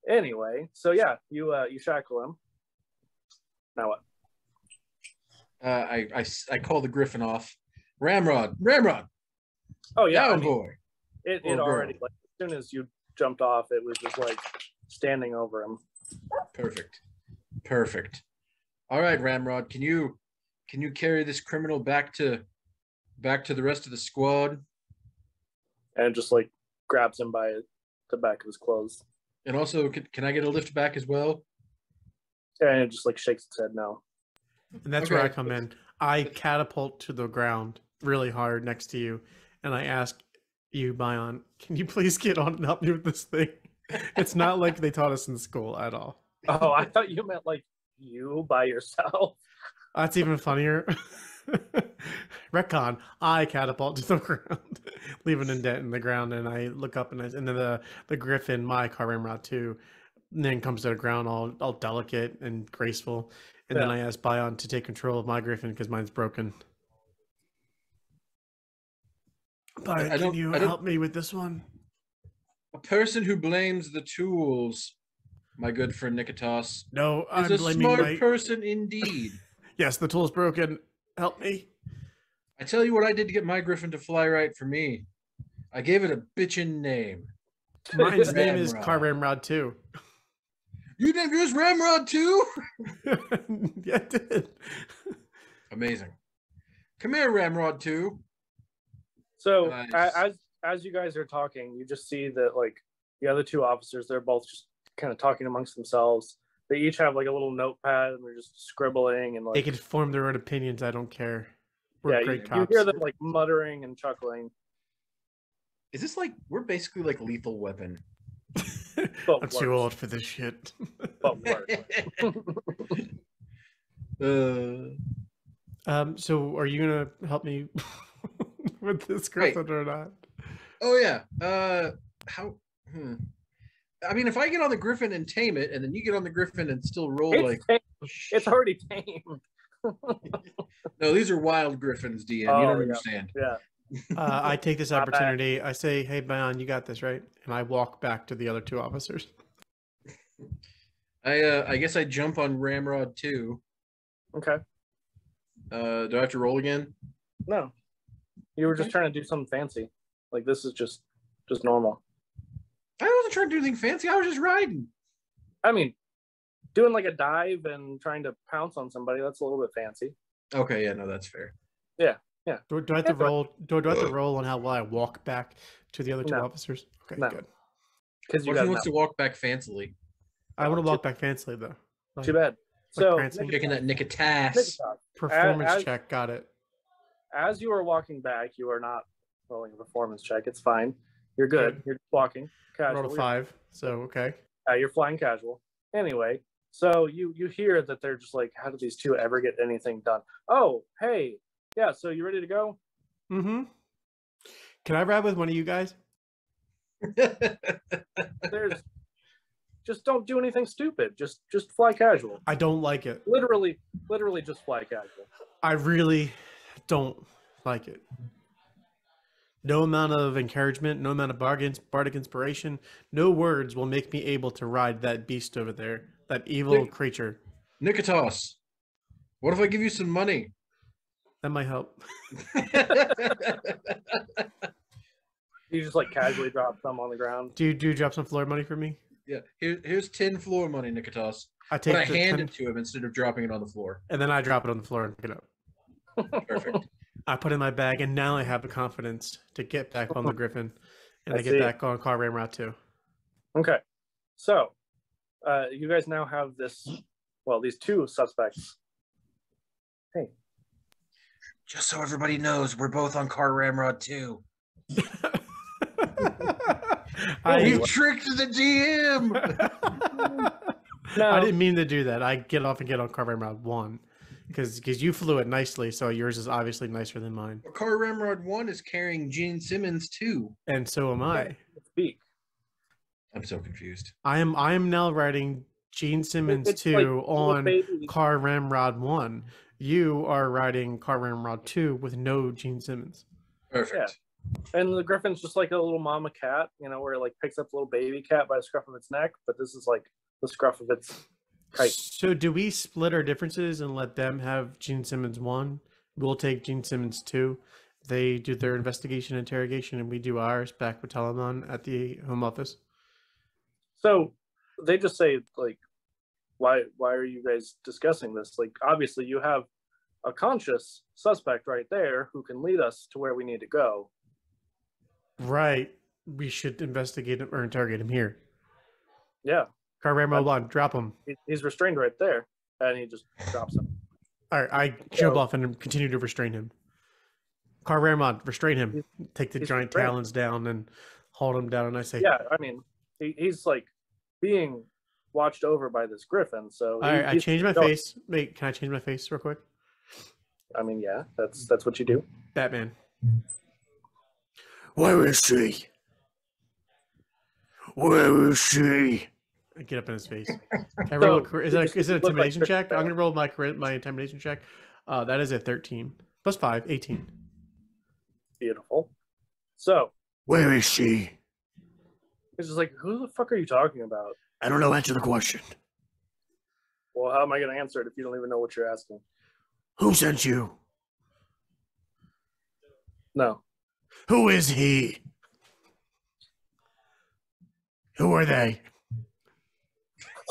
Anyway, so yeah, you uh, you shackle him. Now what? Uh, I, I, I call the griffin off. Ramrod, Ramrod, Oh yeah, I down mean, boy. it, or it oh, girl. already like as soon as you jumped off, it was just like standing over him. Perfect. Perfect. All right, Ramrod, can you can you carry this criminal back to back to the rest of the squad? and just like grabs him by the back of his clothes And also, can, can I get a lift back as well? and it just like shakes its head no And that's where I come in. I catapult to the ground really hard next to you, and I ask you, Bion, can you please get on and help me with this thing? It's not like they taught us in school at all. oh i thought you meant like you by yourself That's even funnier. retcon. I catapult to the ground, leave an indent in the ground, and I look up and I, and then the the griffin, my car ramrod too, then comes to the ground all all delicate and graceful, and then I ask Bion to take control of my griffin because mine's broken. I can you help me with this one? A person who blames the tools, my good friend Niketas, No, I'm is a blaming smart my. person indeed. yes, the tool's broken. Help me. I tell you what I did to get my griffin to fly right for me. I gave it a bitchin' name. Mine's name is Ramrod. Car Ramrod too. You named yours Ramrod too? yeah, I did. Amazing. Come here, Ramrod two. So Nice. as as you guys are talking, you just see that like the other two officers, they're both just kind of talking amongst themselves. They each have like a little notepad and they're just scribbling and They can form their own opinions. I don't care. We're yeah, you, great you cops. hear them like muttering and chuckling. Is this like we're basically like lethal weapon? I'm too old for this shit. But worse. uh, um, so are you gonna help me with this Wait. griffin or not? oh yeah. Uh, how? Hmm. I mean, if I get on the griffin and tame it, and then you get on the griffin and still roll it's, like, tame. it's already tame. no, these are wild griffins, DM. you Oh, don't yeah. understand. Yeah. Uh, I take this opportunity. I say, "Hey, Bion, you got this, right?" And I walk back to the other two officers. I uh, I guess I jump on Ramrod too. Okay. Uh, do I have to roll again? No. You were just trying to do something fancy. Like this is just just normal. I wasn't trying to do anything fancy. I was just riding. I mean, doing like a dive and trying to pounce on somebody, that's a little bit fancy. Okay, yeah, no, that's fair. Yeah. Yeah. Do, do I have to roll? Do, do I have to roll on how well I walk back to the other two No. officers? Okay, No. good. Because you What he wants to walk back fancily? I want to too- walk back fancily though. Like, too bad. like So prancing. Taking that nick of. Niketas, Performance as- check. Got it. As you are walking back, you are not rolling a performance check. It's fine. You're good. You're walking casual. Rolled a five. So okay. uh, you're flying casual. Anyway, so you you hear that they're just like, how did these two ever get anything done? Oh, hey, yeah. So you ready to go? Mm-hmm. Can I ride with one of you guys? There's just don't do anything stupid. Just just fly casual. I don't like it. Literally, literally just fly casual. I really don't like it. No amount of encouragement, no amount of bargains, bardic inspiration, no words will make me able to ride that beast over there, that evil Nick- creature. Niketas, what if I give you some money? That might help. You just like casually drop some on the ground. Do you do you drop some floor money for me? yeah, here, here's 10 floor money, Niketas. I take But I hand 10 it to him instead of dropping it on the floor. and then I drop it on the floor and pick it up. Perfect. I put in my bag, and now I have the confidence to get back on the Griffin, and I, I get see. back on Car Ramrod too. Okay, so uh, you guys now have this. Well, these two suspects. Hey, Just so everybody knows, we're both on Car Ramrod too. You tricked the DM. no, I didn't mean to do that. I get off and get on Car Ramrod one because because you flew it nicely, so yours is obviously nicer than mine, Car Ramrod 1 is carrying Gene Simmons too. and so am I. speak. I'm so confused. I am I am now writing Gene Simmons It's two like on baby- Car Ramrod one. You are writing Car Ramrod two with no Gene Simmons. Perfect. And the griffin's just like a little mama cat, you know, where it like picks up a little baby cat by the scruff of its neck, but this is like the scruff of its So do we split our differences and let them have Gene Simmons one? We'll take Gene Simmons two. They do their investigation interrogation, and we do ours back with Telemon at the home office. So they just say like, why why are you guys discussing this? Like obviously you have a conscious suspect right there who can lead us to where we need to go. Right. We should investigate him or interrogate him here. Yeah, Car Ramrod one, drop him. he's restrained right there, and he just drops him. All right, I jump So- off and continue to restrain him. Car Ramrod, restrain him. Take the giant restrained. talons down and hold him down. And I say, Yeah, I mean, he, he's like being watched over by this griffin. So All right, I change my face. Wait, can I change my face real quick? I mean, yeah, that's that's what you do. Batman. Where is she? Where is she? Get up in his face. Can I roll a So, char- is, you that, just is it a look like intimidation check? I'm going to roll my my intimidation check. Uh, that is a 13. Plus 5, 18. Beautiful. So Where is she? it's just like, who the fuck are you talking about? I don't know. Answer the question. Well, how am I going to answer it if you don't even know what you're asking? Who sent you? No. Who is he? Who are they?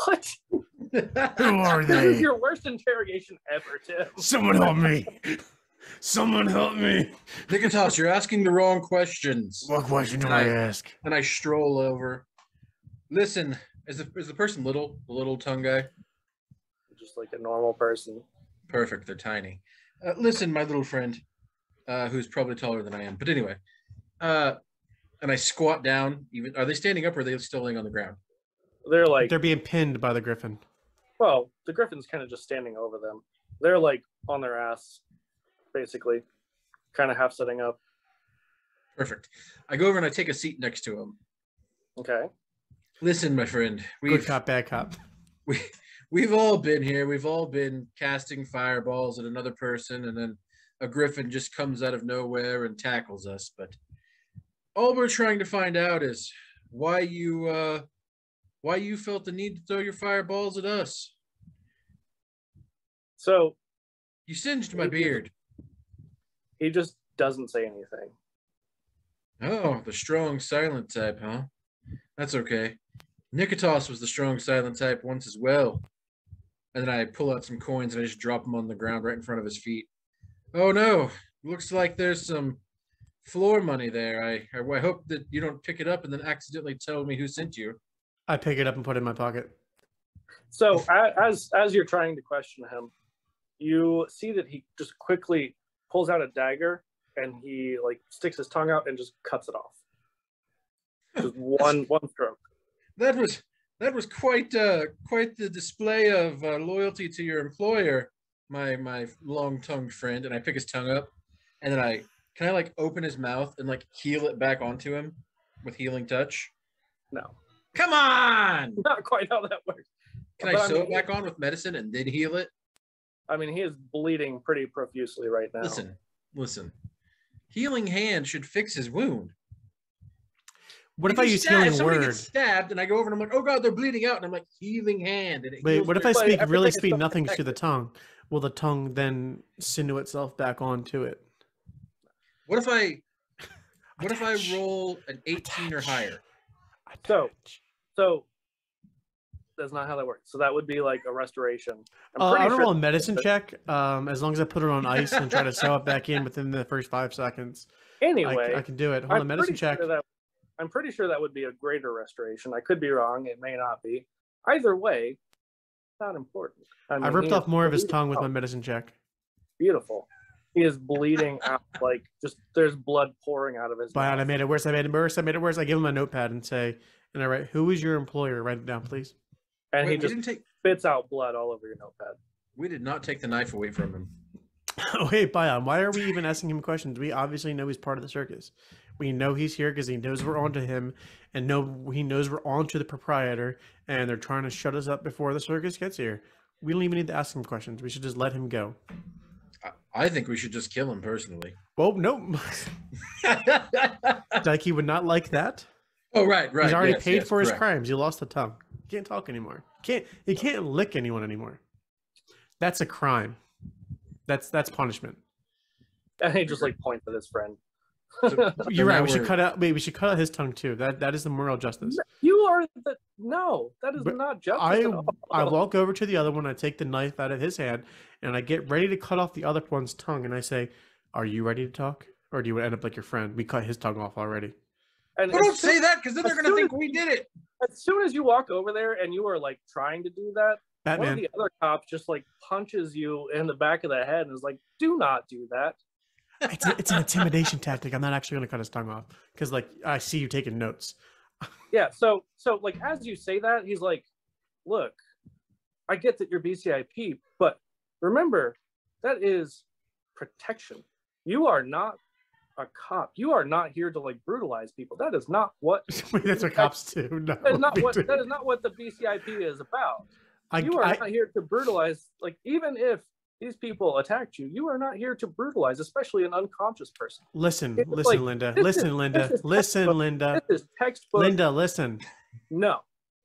What? Who are they? This is your worst interrogation ever, Tim. Someone help me. Someone help me. Niketas, you're asking the wrong questions. What question do I ask? And I stroll over. Listen, is the, is the person little? The little tongue guy? Just like a normal person. Perfect. They're tiny. Uh, listen, my little friend, uh, who's probably taller than I am. But anyway, uh, and I squat down. Even are they standing up or are they still laying on the ground? They're like, They're being pinned by the griffin. well, the griffin's kind of just standing over them. They're like on their ass, basically, kind of half sitting up. Perfect. I go over and I take a seat next to him. Okay. Listen, my friend, Good we've cop, bad cop. we we've all been here. We've all been casting fireballs at another person, and then a griffin just comes out of nowhere and tackles us. But all we're trying to find out is why you uh why you felt the need to throw your fireballs at us. So You singed my beard. he just doesn't say anything. Oh, the strong silent type, huh? That's okay. Niketas was the strong silent type once as well. And then I pull out some coins and I just drop them on the ground right in front of his feet. Oh no, looks like there's some floor money there. I, I I hope that you don't pick it up and then accidentally tell me who sent you. I pick it up and put it in my pocket. So as as you're trying to question him, you see that he just quickly pulls out a dagger and he like sticks his tongue out and just cuts it off. Just one one stroke. That was that was quite uh quite the display of uh, loyalty to your employer, my my long-tongued friend. And I pick his tongue up, and then I can I like open his mouth and like heal it back onto him with healing touch. No, Come on! not quite how that works. Can I But I sew it mean- back on with medicine and then heal it? I mean, he is bleeding pretty profusely right now. Listen, listen. Healing hand should fix his wound. What if I you use stab- healing somebody word? gets stabbed and I go over and I'm like, oh god, they're bleeding out, and I'm like, healing hand. And it Wait, what if I speak really is nothing to the tongue? Will the tongue then sinew itself back onto it? What if I what if I roll an 18 or higher? Attach. So that's not how that works. So that would be like a restoration. I'm Uh, I don't sure- roll a medicine check. Um, as long as I put it on ice and try to sew it back in within the first five seconds, I, Anyway, I can do it. Hold I'm on, medicine check. Sure that, I'm pretty sure that would be a greater restoration. I could be wrong. It may not be. Either way, not important. I, I ripped off more of his tongue with my medicine check. Beautiful. He is bleeding out like just there's blood pouring out of his. But I mouth. made it worse. I made it worse. I made it worse. I give him a notepad and say, and I write, "Who is your employer?" Write it down, please. and Wait, he just didn't take spits out blood all over your notepad. we did not take the knife away from him. Oh, wait, Bion, why are we even asking him questions? We obviously know he's part of the circus. We know he's here because he knows we're onto him, and know he knows we're onto the proprietor, and they're trying to shut us up before the circus gets here. We don't even need to ask him questions. We should just let him go. I, I think we should just kill him personally. Well, no, Dikey would not like that. Oh right, right. he's already yes, paid yes, for his correct. crimes. He lost the tongue. He can't talk anymore. Can't he can't lick anyone anymore. That's a crime. That's that's punishment. And he just like points at his friend. So- You're right. We should cut out. Wait, we should cut out his tongue too. That that is the moral justice. You are the no. That is But not justice. I at all. I walk over to the other one. I take the knife out of his hand, and I get ready to cut off the other one's tongue. And I say, "Are you ready to talk, or do you end up like your friend? We cut his tongue off already." And Well, don't soon- say that because then they're gonna think as- we did it. As soon as you walk over there and you are like trying to do that, one of the other cops just like punches you in the back of the head and is like, "Do not do that." It's, a, it's an intimidation tactic. I'm not actually going to cut his tongue off because, like, I see you taking notes. Yeah. So so like as you say that, he's like, "Look, I get that you're BCIP, but remember, that is protection. You are not a cop. You are not here to like brutalize people. That is not what Wait, that's what cops do. No, that is not what do. that is not what the BCIP is about. I, you are I- not here to brutalize. Like even if these people attacked you, you are not here to brutalize, especially an unconscious person. listen, It's listen, like, Linda, this is- listen, Linda, listen, textbook- Linda, This is textbook. Linda, listen. No.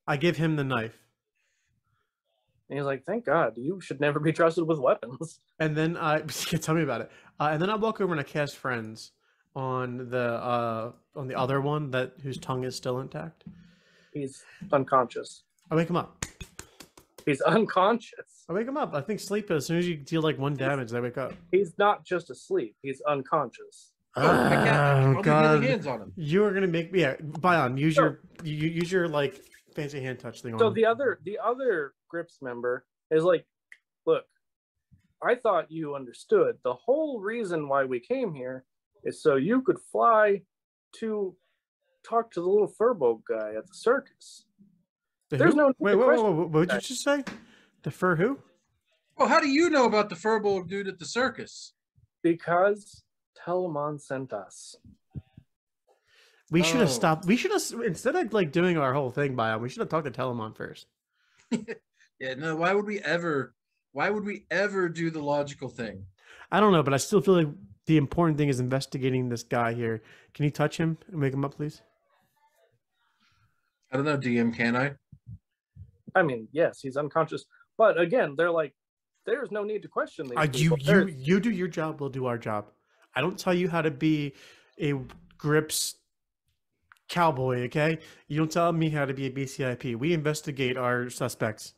I give him the knife, And he's like, thank God, you should never be trusted with weapons. and then I tell me about it. Uh, and then I walk over and I cast friends on the uh on the other one that whose tongue is still intact. He's unconscious. I wake him up. He's unconscious. I wake him up. I think sleep. As soon as you deal like one damage, they wake up. He's not just asleep. He's unconscious. Oh, I can't. Oh, I'll do healing God. hands on him. You are gonna make me. Yeah, Bion, use So- your you you- use your like fancy hand touch thing on. So him. the other the other Grips member is like, look, I thought you understood. The whole reason why we came here is so you could fly to talk to the little furbo guy at the circus. The there's who? no Wait, wait, wait, wait, what did you just say? The fur who? Well, how do you know about the furbolg dude at the circus? Because Telemon sent us. We should have Oh. stopped. We should have instead of like doing our whole thing by him. we should have talked to Telemon first. Yeah, no. Why would we ever? Why would we ever do the logical thing? I don't know, but I still feel like the important thing is investigating this guy here. Can you touch him and wake him up, please? I don't know, DM. Can I? I mean, yes, he's unconscious. But again, they're like, there's no need to question these Uh, you you you do your job. We'll do our job. I don't tell you how to be a grips cowboy. Okay, you don't tell me how to be a BCIP. We investigate our suspects.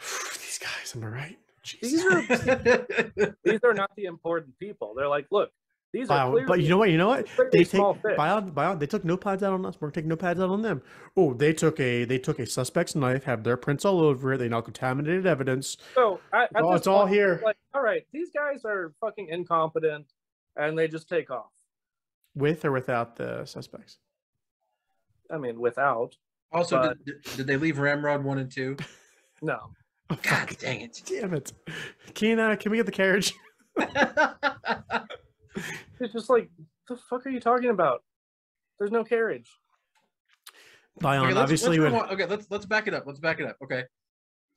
These guys, am I right? These are these are not the important people. They're like, look, these are Wow, clearly, but you know what? You know what? They take small fish. Bion, Bion, they took notepads out on us. We're taking notepads out on them. Oh, they took a they took a suspect's knife, have their prints all over it. They now contaminated evidence. So I, at Oh, it's all here. Like, all right, these guys are fucking incompetent, and they just take off. With or without the suspects. I mean, without Also, But- did, did they leave Ramrod one and two? no. Oh, God fuck. dang it! Damn it. Kina, can we get the carriage? It's just like, the fuck are you talking about? There's no carriage. Bion, okay, let's, obviously let's when okay, let's let's back it up. Let's back it up. Okay.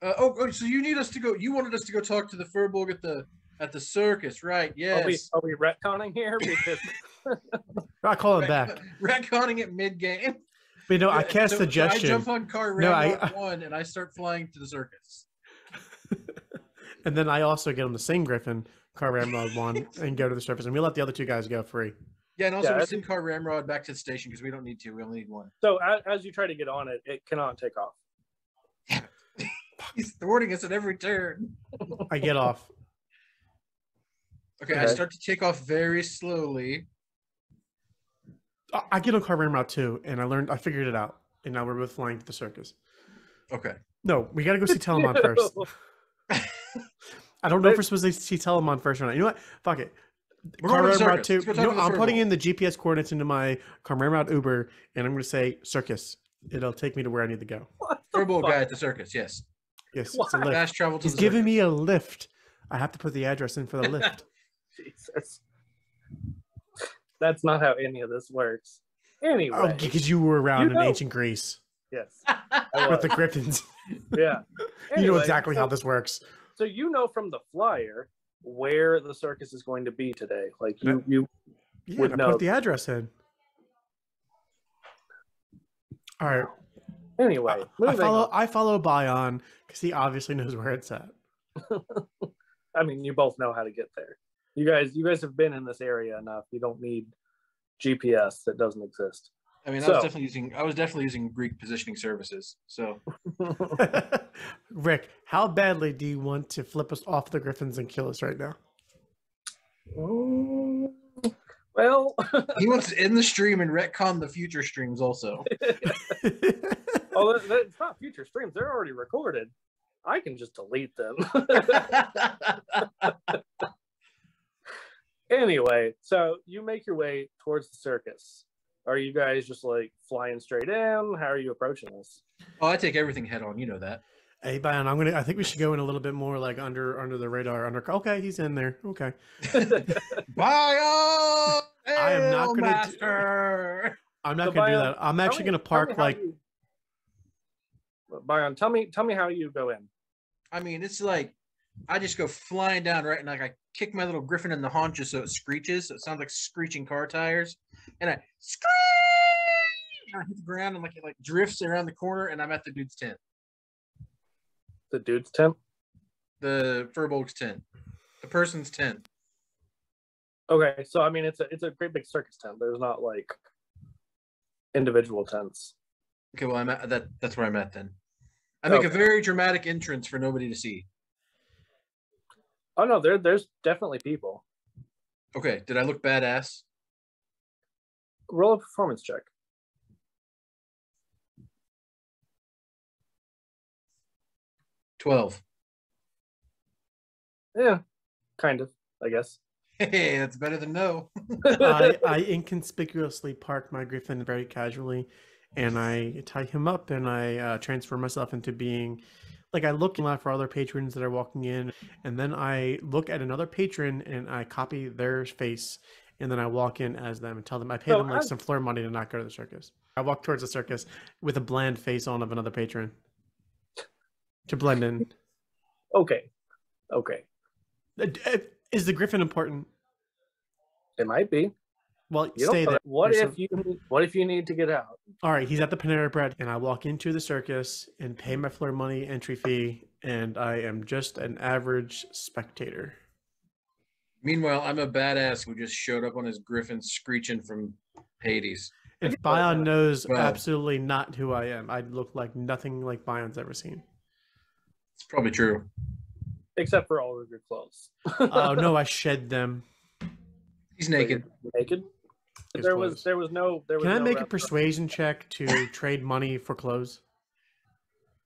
Uh, oh, oh, so you need us to go? You wanted us to go talk to the Furbolg at the at the circus, right? Yes. Are we are we retconning here? Because I call him back. Retconning it mid game. But no, I cast so, so I jump on car No, I- Ramrod one and I start flying to the circus. And then I also get on the same Griffin, car Ramrod one, and go to the surface. And we let the other two guys go free. Yeah, and also Yeah, we send car Ramrod back to the station because we don't need two. We only need one. so as, as you try to get on it, it cannot take off. He's thwarting us at every turn. I get off. Okay, I start to take off very slowly. I- I get on car Ramrod too, and I learned I figured it out. And now we're both flying to the circus. Okay. No, we gotta go see Telemon first. I don't know if we're supposed to see Telemon first or not. You know what? Fuck it. We're Car going to the 2. You know, I'm putting in the GPS coordinates into my Car route Uber, and I'm going to say circus. It'll take me to where I need to go. What the Furbolg fuck? guy at the circus. Yes. Yes, it's a lift. Fast travel to He's the giving circus. me a lift. I have to put the address in for the lift. Jesus. That's not how any of this works. Anyway, oh, because you were around You in know- ancient Greece yes, I with the was. Griffins. yeah. you know Anyway, exactly how this works. So you know from the flyer where the circus is going to be today. Like you, you Yeah, would know. put the address in. All right. anyway. I moving follow. on. I follow Bion because he obviously knows where it's at. I mean, you both know how to get there. You guys, you guys have been in this area enough. You don't need GPS that doesn't exist. I mean, I So- was definitely using. I was definitely using Greek positioning services. So Rick, how badly do you want to flip us off the Griffins and kill us right now? Mm, well, he wants to end the stream and retcon the future streams also. oh, that, that- it's not future streams. They're already recorded. I can just delete them. anyway, so you make your way towards the circus. Are you guys just like flying straight in? How are you approaching this? oh, I take everything head on. You know that. Hey, Bion, I'm gonna. I think we should go in a little bit more like under under the radar. Under. Okay, he's in there. Okay. Bio I am not gonna do- I'm not So, gonna do that. I'm actually me- gonna park like. you- Bion, tell me, tell me how you go in. I mean, it's like I just go flying down right and like I kick my little griffin in the haunches so it screeches. So it sounds like screeching car tires. And I scream and I hit the ground and like it like drifts around the corner and I'm at the dude's tent. The dude's tent. The Furbolg's tent. The person's tent. Okay, so I mean, it's a it's a great big circus tent. There's not like individual tents. Okay, well I'm at that that's where I'm at then. I make a very dramatic entrance for nobody to see. Oh no, there there's definitely people. Okay, did I look badass? Roll a performance check. Twelve. Yeah, kind of, I guess. Hey, that's better than no. I, I inconspicuously park my griffin very casually, and I tie him up, and I uh, transfer myself into being, like I look for other patrons that are walking in, and then I look at another patron and I copy their face, and then I walk in as them and tell them I paid So them like I'm- some floor money to not go to the circus. I walk towards the circus with a bland face on of another patron to blend in. okay, okay, Uh, uh, Is the griffin important? it might be. Well, You stay there. What There's if you what if you need to get out? All right, he's at the Panera Bread, and I walk into the circus and pay my floor money entry fee, and I am just an average spectator. Meanwhile, I'm a badass who just showed up on his griffin screeching from Hades. If. Bion knows Well- absolutely not who I am, I look like nothing like Bion's ever seen. It's probably true. Except for all of your clothes. Oh no, I shed them. He's naked. naked. His There clothes. was there was no there was Can I no make a persuasion check to trade money for clothes?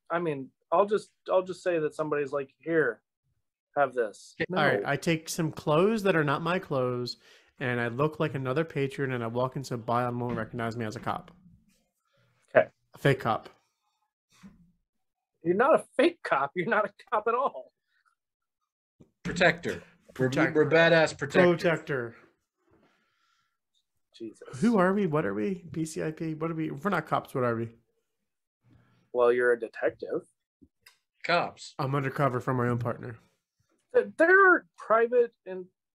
I mean, I'll just I'll just say that somebody's like, here, have this. No. All right, I take some clothes that are not my clothes, and I look like another patron, and I walk in so Bion won't recognize me as a cop. Okay. A fake cop. You're not a fake cop. You're not a cop at all. Protector. We're, we're badass protector. Protector. Jesus. Who are we? What are we? BCIP? What are we? If we're not cops, what are we? Well, you're a detective. Cops. I'm undercover from my own partner. Th- They're private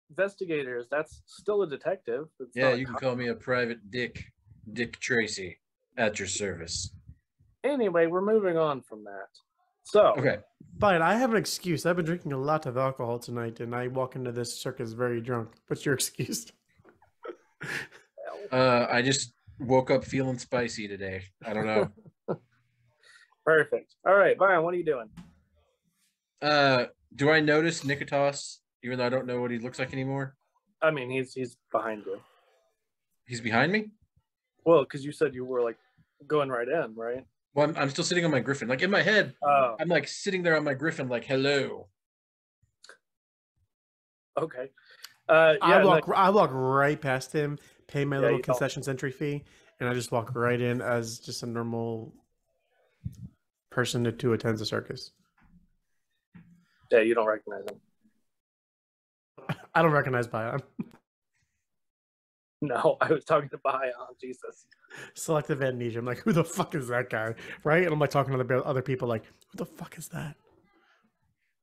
investigators. That's still a detective. It's Yeah, a you can cop. call me a private dick. Dick Tracy. At your service. Anyway, we're moving on from that. So, Okay. But I have an excuse. I've been drinking a lot of alcohol tonight, and I walk into this circus very drunk. What's your excuse? Uh, I just woke up feeling spicy today. I don't know. perfect. All right, Brian, what are you doing? uh, do I notice Niketas, even though I don't know what he looks like anymore? I mean, he's he's behind you. He's behind me? Well, because you said you were like going right in, right? Well, I'm, I'm still sitting on my griffin. Like in my head, Oh, I'm like sitting there on my griffin, like, hello. okay. Uh, yeah, I and walk. I walk right past him, pay my Yeah, little you don't. concessions entry fee, and I just walk right in as just a normal person that who attends a circus. yeah, you don't recognize him. I don't recognize Bion. No, I was talking to Bion. Jesus. Selective amnesia. I'm like, who the fuck is that guy? Right? And I'm like talking to other other people, like, who the fuck is that?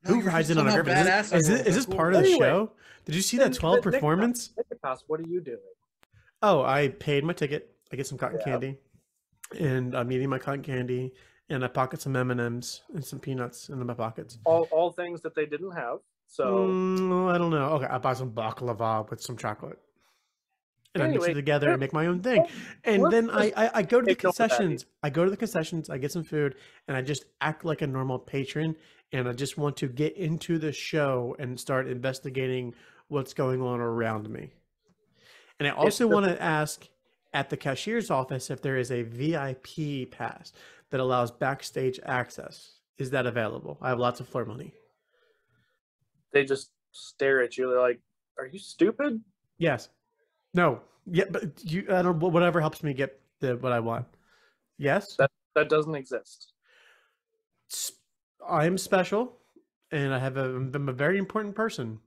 No, Who rides in on a somehow griffin? Is, this- is, I it, rolled. is this That's part of the Anyway, show? Did you see that then- 12 then Nick- performance? Niketas, what are you doing? Oh, I paid my ticket. I get some cotton Yeah. candy, and I'm eating my cotton candy, and I pocket some M and M's and some peanuts in my pockets. All all things that they didn't have. So Mm, I don't know. Okay, I bought some baklava with some chocolate, and I mix it together and make my own thing. And then I, I I go to the concessions. I go to the concessions. I get some food, and I just act like a normal patron. And I just want to get into the show and start investigating what's going on around me. And I also want to ask at the cashier's office if there is a VIP pass that allows backstage access. Is that available? I have lots of floor money. they just stare at you. They're like, "Are you stupid?" Yes. No. Yeah, but you. I don't. Whatever helps me get the what I want. Yes. That that doesn't exist. I am special, and I have a I'm a very important person.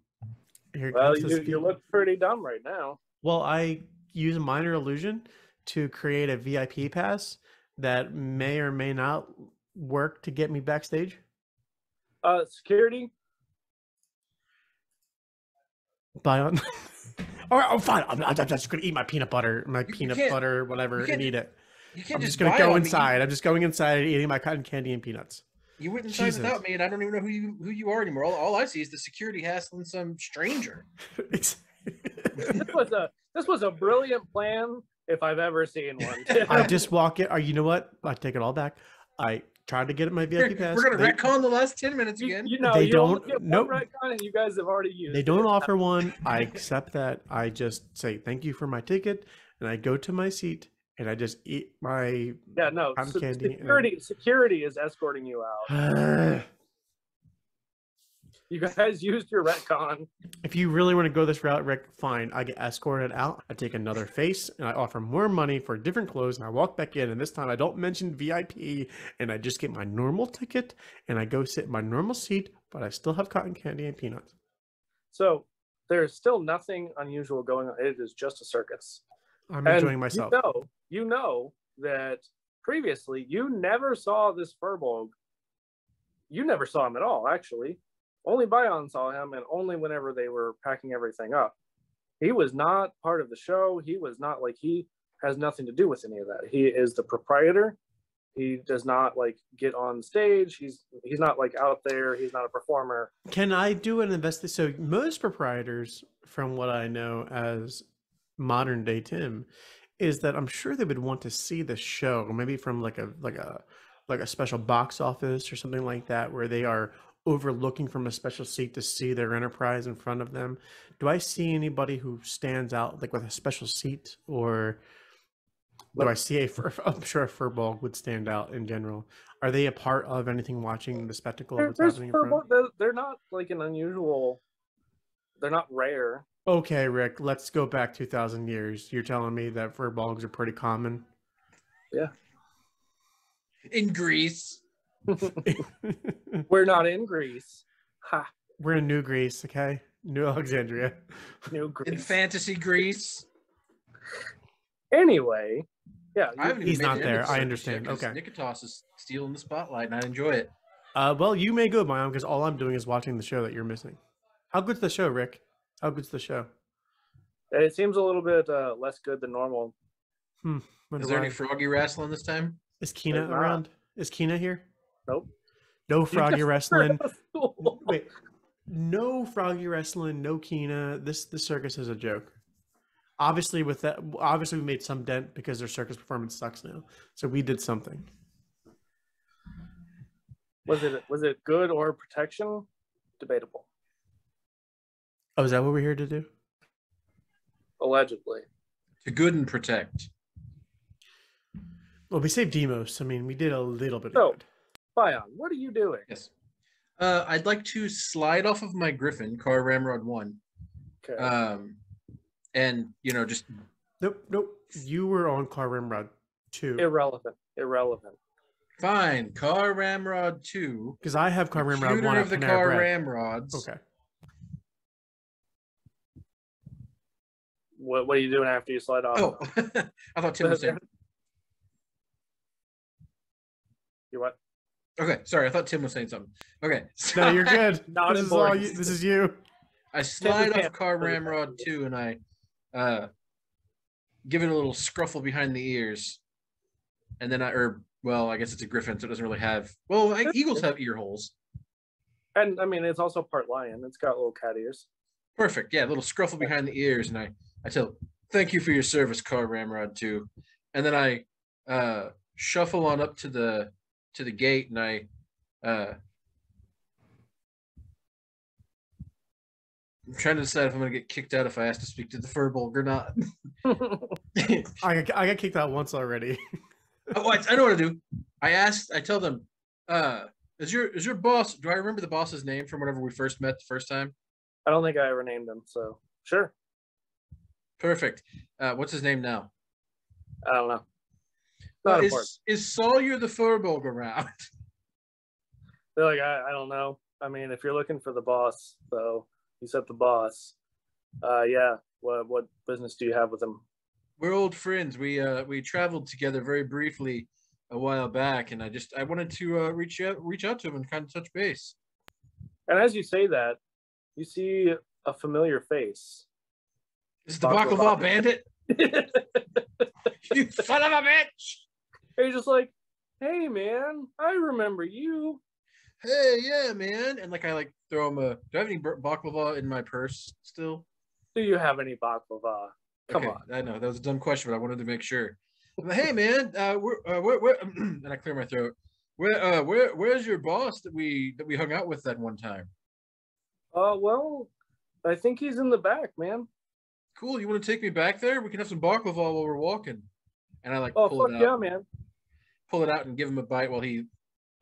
Here Well, you, you look pretty dumb right now. Well, I use a minor illusion to create a VIP pass that may or may not work to get me backstage. Uh, security. Bion. All right, oh, fine. I'm, fine. I'm just gonna eat my peanut butter, my You- peanut butter, whatever, and eat it. You can't I'm just just gonna go. Inside. I'm just going inside and eating my cotton candy and peanuts. You went inside Jesus. without me, and I don't even know who you who you are anymore. All, all I see is the security hassling some stranger. This was a this was a brilliant plan if I've ever seen one. I just walk in. Or you know what? I take it all back. I tried to get my We're, VIP pass. we're gonna They- retcon the last ten minutes again. you know They you don't- get one nope. retcon and you guys have already used. They don't offer one. I accept that. I just say thank you for my ticket, and I go to my seat and I just eat my. Yeah, no. cotton se- candy and- security security is escorting you out. You guys used your retcon. if you really want to go this route, Rick, fine. I get escorted out. I take another face and I offer more money for different clothes, and I walk back in. And this time I don't mention VIP, and I just get my normal ticket and I go sit in my normal seat, but I still have cotton candy and peanuts. So there's still nothing unusual going on. It is just a circus. I'm And enjoying myself. You know, you know that previously you never saw this Furbolg. You never saw him at all, actually. Only Bion saw him, and only whenever they were packing everything up. He was not part of the show. He was not like he has nothing to do with any of that. He is the proprietor. He does not like get on stage. He's he's not like out there. He's not a performer. Can I do an invest? So most proprietors, from what I know as modern day Tim, is that I'm sure they would want to see the show, maybe from like a like a like a special box office or something like that, where they are overlooking from a special seat to see their enterprise in front of them. Do I see anybody who stands out like with a special seat, or do I see a? Fur, I'm sure a furball would stand out in general. Are they a part of anything watching the spectacle of what's there's happening in front? Furbolg- they're, they're not like an unusual. They're not rare. Okay, Rick, let's go back 2,000 years. You're telling me that furbolgs are pretty common? Yeah. In Greece. We're not in Greece. Ha, We're in New Greece, okay? New Alexandria. New Greece. In fantasy Greece. Anyway, yeah. I you- haven't even He's not it into there, I understand. yet okay. Niketas is stealing the spotlight, and I enjoy it. Uh, well, you may go, Bion, because all I'm doing is watching the show that you're missing. How good's the show, Rick? How good's the show? It seems a little bit uh, less good than normal. Wonder Is there why. any froggy wrestling this time? Is Kina around? Is Kina here? Nope. No froggy wrestling. Wait, no froggy wrestling, no Kina. This the circus is a joke. Obviously, with that, obviously we made some dent because their circus performance sucks now. So we did something. Was it was it good or protection? Debatable. Oh, is that what we're here to do? Allegedly. To good and protect. Well, we saved Demos. I mean, we did a little bit So- of good. Bion, what are you doing? Yes. Uh, I'd like to slide off of my Griffin, Car Ramrod 1. Okay. Um, and, you know, just Nope, nope. You were on Car Ramrod 2. Irrelevant. Irrelevant. fine. Car Ramrod 2. Because I have Car Ramrod Shooter 1 of the Panera Car Bread. Ramrods. Okay. What what are you doing after you slide off? Oh, I thought Tim was saying. You what? Okay, sorry. I thought Tim was saying something. Okay. No, you're good. Not this is all you. This is you. I slide can't off Car put it back Ramrod in. 2 and I uh, give it a little scruffle behind the ears. And then I, or, well, I guess it's a Griffin, so it doesn't really have, well, like, Eagles have ear holes. And I mean, it's also part lion. It's got little cat ears. Perfect. Yeah, a little scruffle behind the ears. And I, I tell, thank you for your service, Car Ramrod 2. And then I uh, shuffle on up to the, to the gate and I, uh, I'm trying to decide if I'm going to get kicked out if I ask to speak to the Furbolg or not. I got, I got kicked out once already. Oh, I, I know what to do. I asked. I tell them, uh, "Is your is your boss? Do I remember the boss's name from whenever we first met the first time?" I don't think I ever named him, so sure. Perfect. Uh, what's his name now? I don't know. Not important. is is Sawyer the Furbolg around? They're like, I, I don't know. I mean, if you're looking for the boss, though, you said the boss. Uh, yeah. What what business do you have with him? We're old friends. We uh we traveled together very briefly a while back, and I just I wanted to uh, reach out reach out to him and kind of touch base. And as you say that, you see a familiar face. This is the Baklava. Baklava Bandit. you son of a bitch! He's just like, hey man, I remember you. Hey, yeah, man. And like I like throw him a. Do I have any baklava in my purse still? Do you have any baklava? Come Okay, on. I know that was a dumb question, but I wanted to make sure. I'm like, hey, man, uh, where, uh, where, where, and I clear my throat. Where, uh, where, where's your boss that we that we hung out with that one time? Uh, well, I think he's in the back, man. Cool. You want to take me back there? We can have some baklava while we're walking. And I like Oh, pull fuck yeah, man. Pull it out, and give him a bite while he,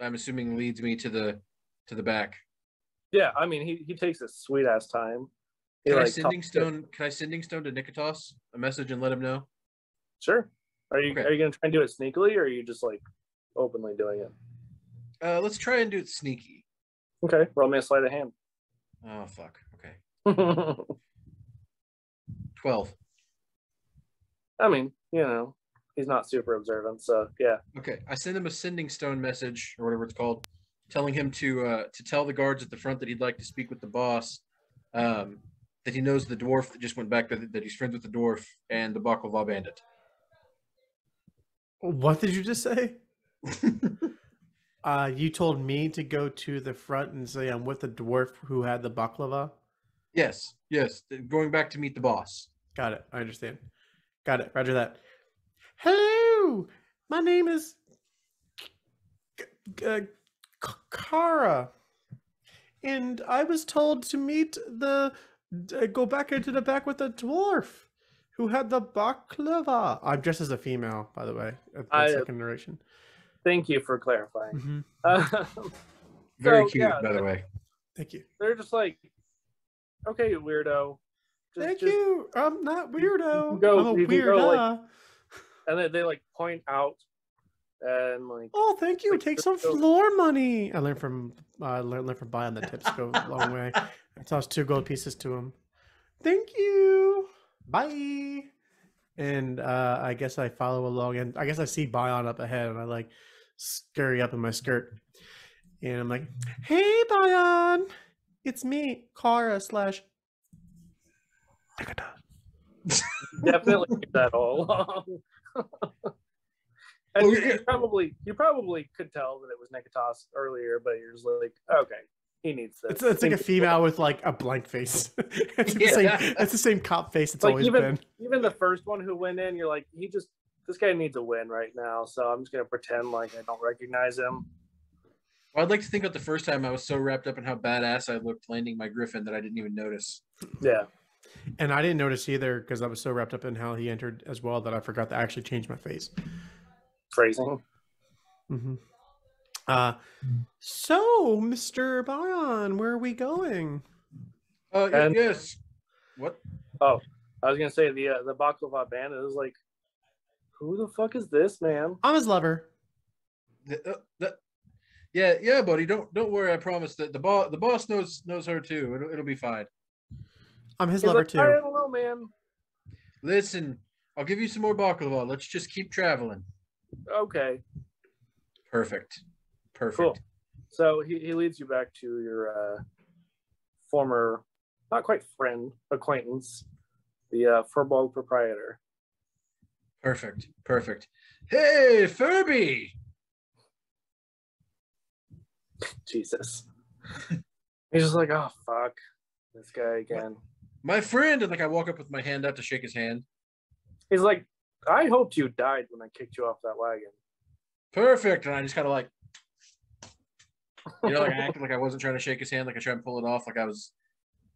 I'm assuming, leads me to the to the back. Yeah, I mean, he, he takes a sweet ass time. He, Can I sending stone? Can I sending stone to Niketas a message and let him know? Sure. Are you Okay. are you gonna try and do it sneakily, or are you just like openly doing it? Uh, let's try and do it sneaky. Okay, roll me a sleight of hand. Oh fuck. Okay. Twelve. I mean, you know, he's not super observant, so yeah. Okay. I send him a sending stone message or whatever it's called, telling him to uh to tell the guards at the front that he'd like to speak with the boss. Um, that he knows the dwarf that just went back that, that he's friends with the dwarf and the baklava bandit. What did you just say? Uh, you told me to go to the front and say I'm with the dwarf who had the baklava. yes. Yes. Going back to meet the boss. Got it. I understand. Got it. Roger that. Hello, my name is K- K- K- Kara, and I was told to meet the d- go back into the back with the dwarf who had the baklava. I'm dressed as a female, by the way. I- second narration. Thank you for clarifying. Mhm. Uh, Very So, cute, yeah, by the way. Thank you. they're just like, okay, weirdo. Just, Thank just- you. I'm not weirdo. go- I'm a you go, weirdo. And then they like point out and like, Oh, thank you. Like, Take some floor money. I learned from uh, I learned, learned from buying the tips go a long way. I tossed two gold pieces to him. Thank you. Bye. And uh, I guess I follow along, and I guess I see Bion up ahead, and I like scurry up in my skirt, and I'm like, "Hey, Bion, it's me, Kara slash." definitely that all along. and Oh, you, you probably you probably could tell that it was Niketas earlier, but you're just like, okay, he needs this. It's, it's like a female with like a blank face. it's, the same, Yeah. it's the same cop face it's Like, always even- been. Even the first one who went in, you're like, he just this guy needs a win right now, so I'm just gonna pretend like I don't recognize him. Well, I'd like to think of the first time I was so wrapped up in how badass I looked landing my griffin that I didn't even notice. Yeah. And I didn't notice either because I was so wrapped up in how he entered as well that I forgot to actually change my face. Phrasing. hmm Uh, so, Mr. Bion, where are we going? Uh, And- yes. What? Oh, I was gonna say the uh, the baklava bandit is like, who the fuck is this man? I'm his lover. The, uh, the, yeah, yeah, buddy. Don't don't worry. I promise that the boss the boss knows knows her too. It'll, it'll be fine. I'm his He's lover like, I too. don't know, man. Listen, I'll give you some more baklava. Let's just keep traveling. Okay, Perfect. Perfect. cool. So he, he leads you back to your uh, former, not quite friend, acquaintance, the uh, Furball proprietor. Perfect. Perfect. Hey, Furby. Jesus. He's just like, oh fuck, this guy again. My friend. And like I walk up with my hand out to shake his hand. He's like, I hoped you died when I kicked you off that wagon. Perfect. And I just kind of like, you know, like I acted like I wasn't trying to shake his hand, like I tried to pull it off, like I was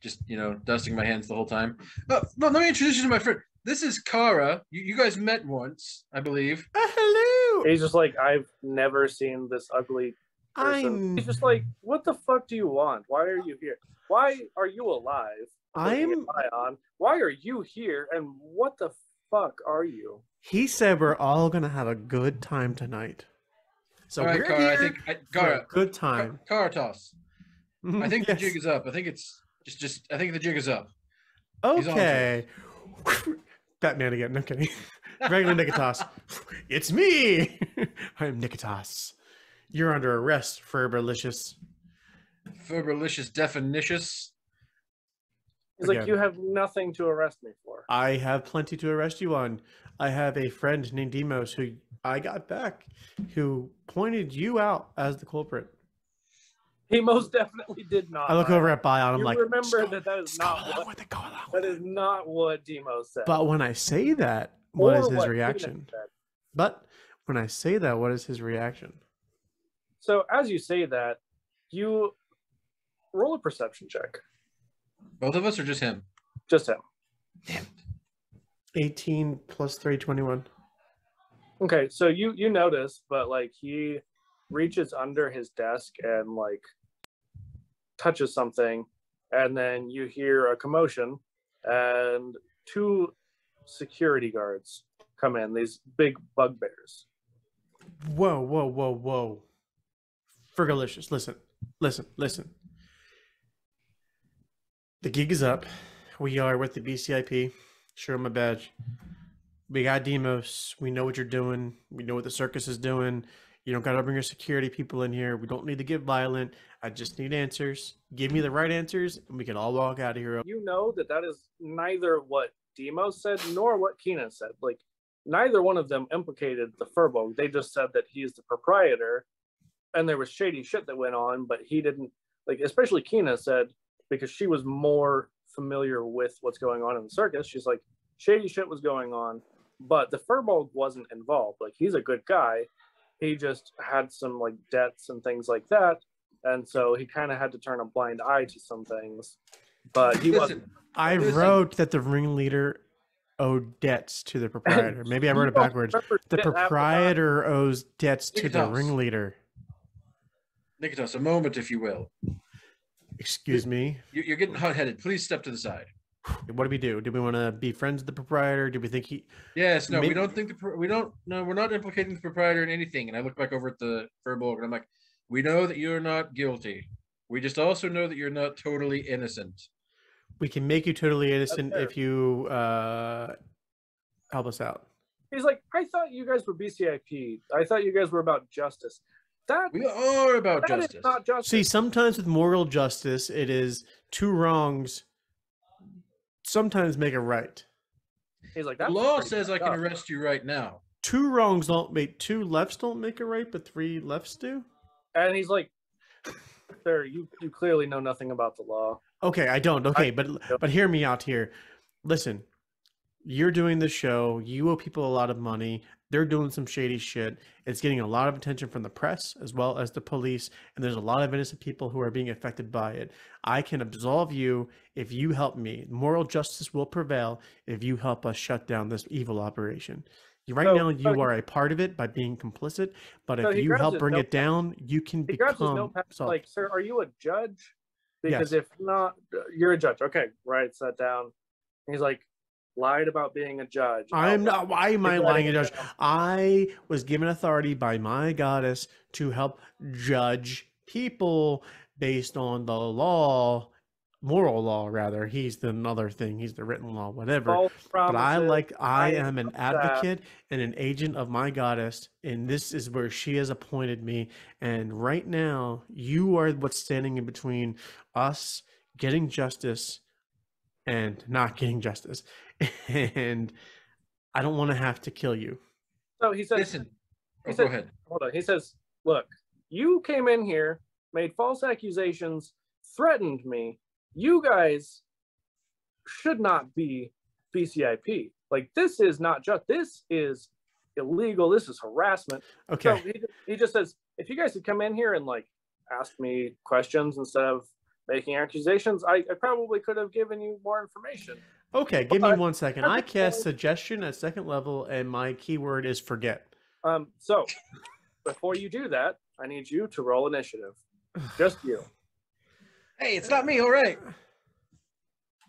just, you know, dusting my hands the whole time. Uh, no, let me introduce you to my friend. This is Kara. You, you guys met once, I believe. Uh, hello. He's just like, I've never seen this ugly person. I'm He's just like, what the fuck do you want? Why are you here? Why are you alive? Looking I'm at Ion. Why are you here? And what the fuck are you? he said we're all gonna have a good time tonight. So All right, we're Kara, here I think I, for a good time. Kara toss. Mm-hmm, I think the jig is up. I think it's just just I think the jig is up. He's on to Okay. Batman again. No kidding. Regular Niketas. It's me. I'm Niketas. You're under arrest for Berlicious. Ferbalicious definitions. He's like, you have nothing to arrest me for. I have plenty to arrest you on. I have a friend named Demos who I got back who pointed you out as the culprit. He most definitely did not. I look over at Bion. I'm You like, remember that that is not what with it. Go along that is it." not what Demo said. But when I say that, what Or is his Keenan reaction? But when I say that, what is his reaction? So as you say that, you roll a perception check. Both of us or just him? Just him. Damn 18 plus 3, 21. Okay, so you you notice, but like he reaches under his desk and like touches something, and then you hear a commotion, and two security guards come in. These big bugbears. Whoa, whoa, whoa, whoa. Fergalicious, listen, listen, listen. The gig is up. We are with the BCIP. 'em a badge. We got Demos. We know what you're doing. We know what the circus is doing. You don't gotta bring your security people in here. We don't need to get violent. I just need answers. Give me the right answers, and we can all walk out of here. You know that that is neither what Demo said nor what Keenan said. Like neither one of them implicated the Furbolg. They just said that he's the proprietor, and there was shady shit that went on, but he didn't like. Especially Keenan said because she was more familiar with what's going on in the circus. She's like shady shit was going on, but the furball wasn't involved. Like he's a good guy. He just had some like debts and things like that, and so he kind of had to turn a blind eye to some things. But he wasn't. I wrote that the ringleader owed debts to the proprietor. Maybe I wrote it backwards. The proprietor owes debts to the ringleader. Niketas, a moment, if you will. Excuse me. You- You're getting hot-headed. Please step to the side. What do we do? Do we want to be friends with the proprietor? Do we think he? Yes, no, Maybe- we don't think the pro- we don't no, we're not implicating the proprietor in anything. And I look back over at the Furbolg and I'm like, we know that you're not guilty. We just also know that you're not totally innocent. We can make you totally innocent if you uh, help us out. He's like, I thought you guys were BCIP. I thought you guys were about justice. That, We are about that is justice. not justice. See, sometimes with moral justice, it is two wrongs. Sometimes make a right. He's like, the that's law says I can up. arrest you right now. Two wrongs don't make two lefts don't make a right, but three lefts do. And he's like, sir, you, you clearly know nothing about the law. Okay, I don't. Okay, but but hear me out here. Listen, you're doing the show. You owe people a lot of money. They're doing some shady shit. It's getting a lot of attention from the press as well as the police, and there's a lot of innocent people who are being affected by it. I can absolve you if you help me. Moral justice will prevail if you help us shut down this evil operation. Right So- now, so you he- are a part of it by being complicit, but So if you help bring it down, you can He grabs his become notepad, like, sir, are you a judge? Because Yes. if not, uh, you're a judge. Okay, writes that down. He's like, lied about being a judge. I'm not. Why am I lying, a Judge? I was given authority by my goddess to help judge people based on the law, moral law, rather. He's the another thing. He's the written law, whatever. But I like. I I am an accept that. advocate and an agent of my goddess, and this is where she has appointed me. And right now, you are what's standing in between us getting justice and not getting justice. And I don't want to have to kill you. So he says, Listen. he Oh, said- go ahead. hold on. He says, look, you came in here, made false accusations, threatened me. You guys should not be BCIP. Like, this is not just, this is illegal. This is harassment. So Okay. he, he just says, if you guys had come in here and like asked me questions instead of making accusations, I, I probably could have given you more information. Okay. Give me one second. I cast suggestion at second level, and my keyword is forget. Um, so before you do that, I need you to roll initiative. Just you. Hey, it's not me. All right.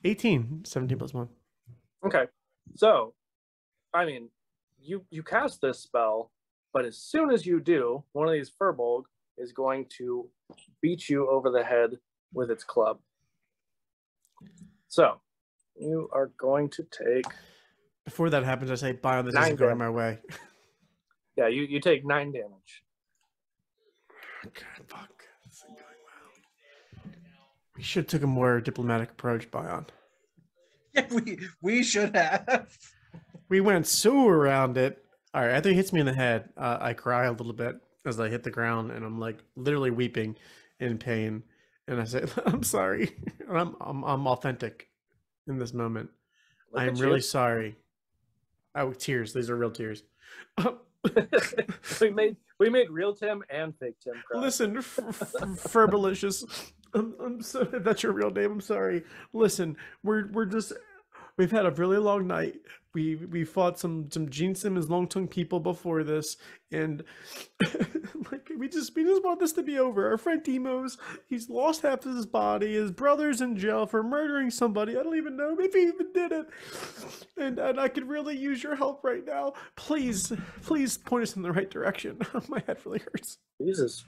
18. 17 plus 1. Okay. So, I mean, you you cast this spell, But as soon as you do, one of these furbolg is going to beat you over the head with its club. So you are going to take Before that happens, I say, Bion, this Nine isn't going my way. yeah, you, you take nine damage. God, fuck. This isn't going well. We should have took a more diplomatic approach, Bion. Yeah, we we should have. We went so around it. All right, after he hits me in the head, uh, I cry a little bit as I hit the ground, and I'm like literally weeping in pain. And I say, "I'm sorry. And I'm I'm, I'm authentic in this moment. Look I'm really you. sorry. Oh, tears. These are real tears. we made we made real Tim and fake Tim cry. Listen, f- Ferbalicious. I'm, I'm so that's your real name. I'm sorry. Listen, we're we're just we've had a really long night. We we fought some some Gene Simmons long tongue people before this, and like we just we just want this to be over. Our friend Demos, he's lost half of his body. His brother's in jail for murdering somebody. I don't even know if he even did it. And and I could really use your help right now. Please, please point us in the right direction. My head really hurts. Jesus.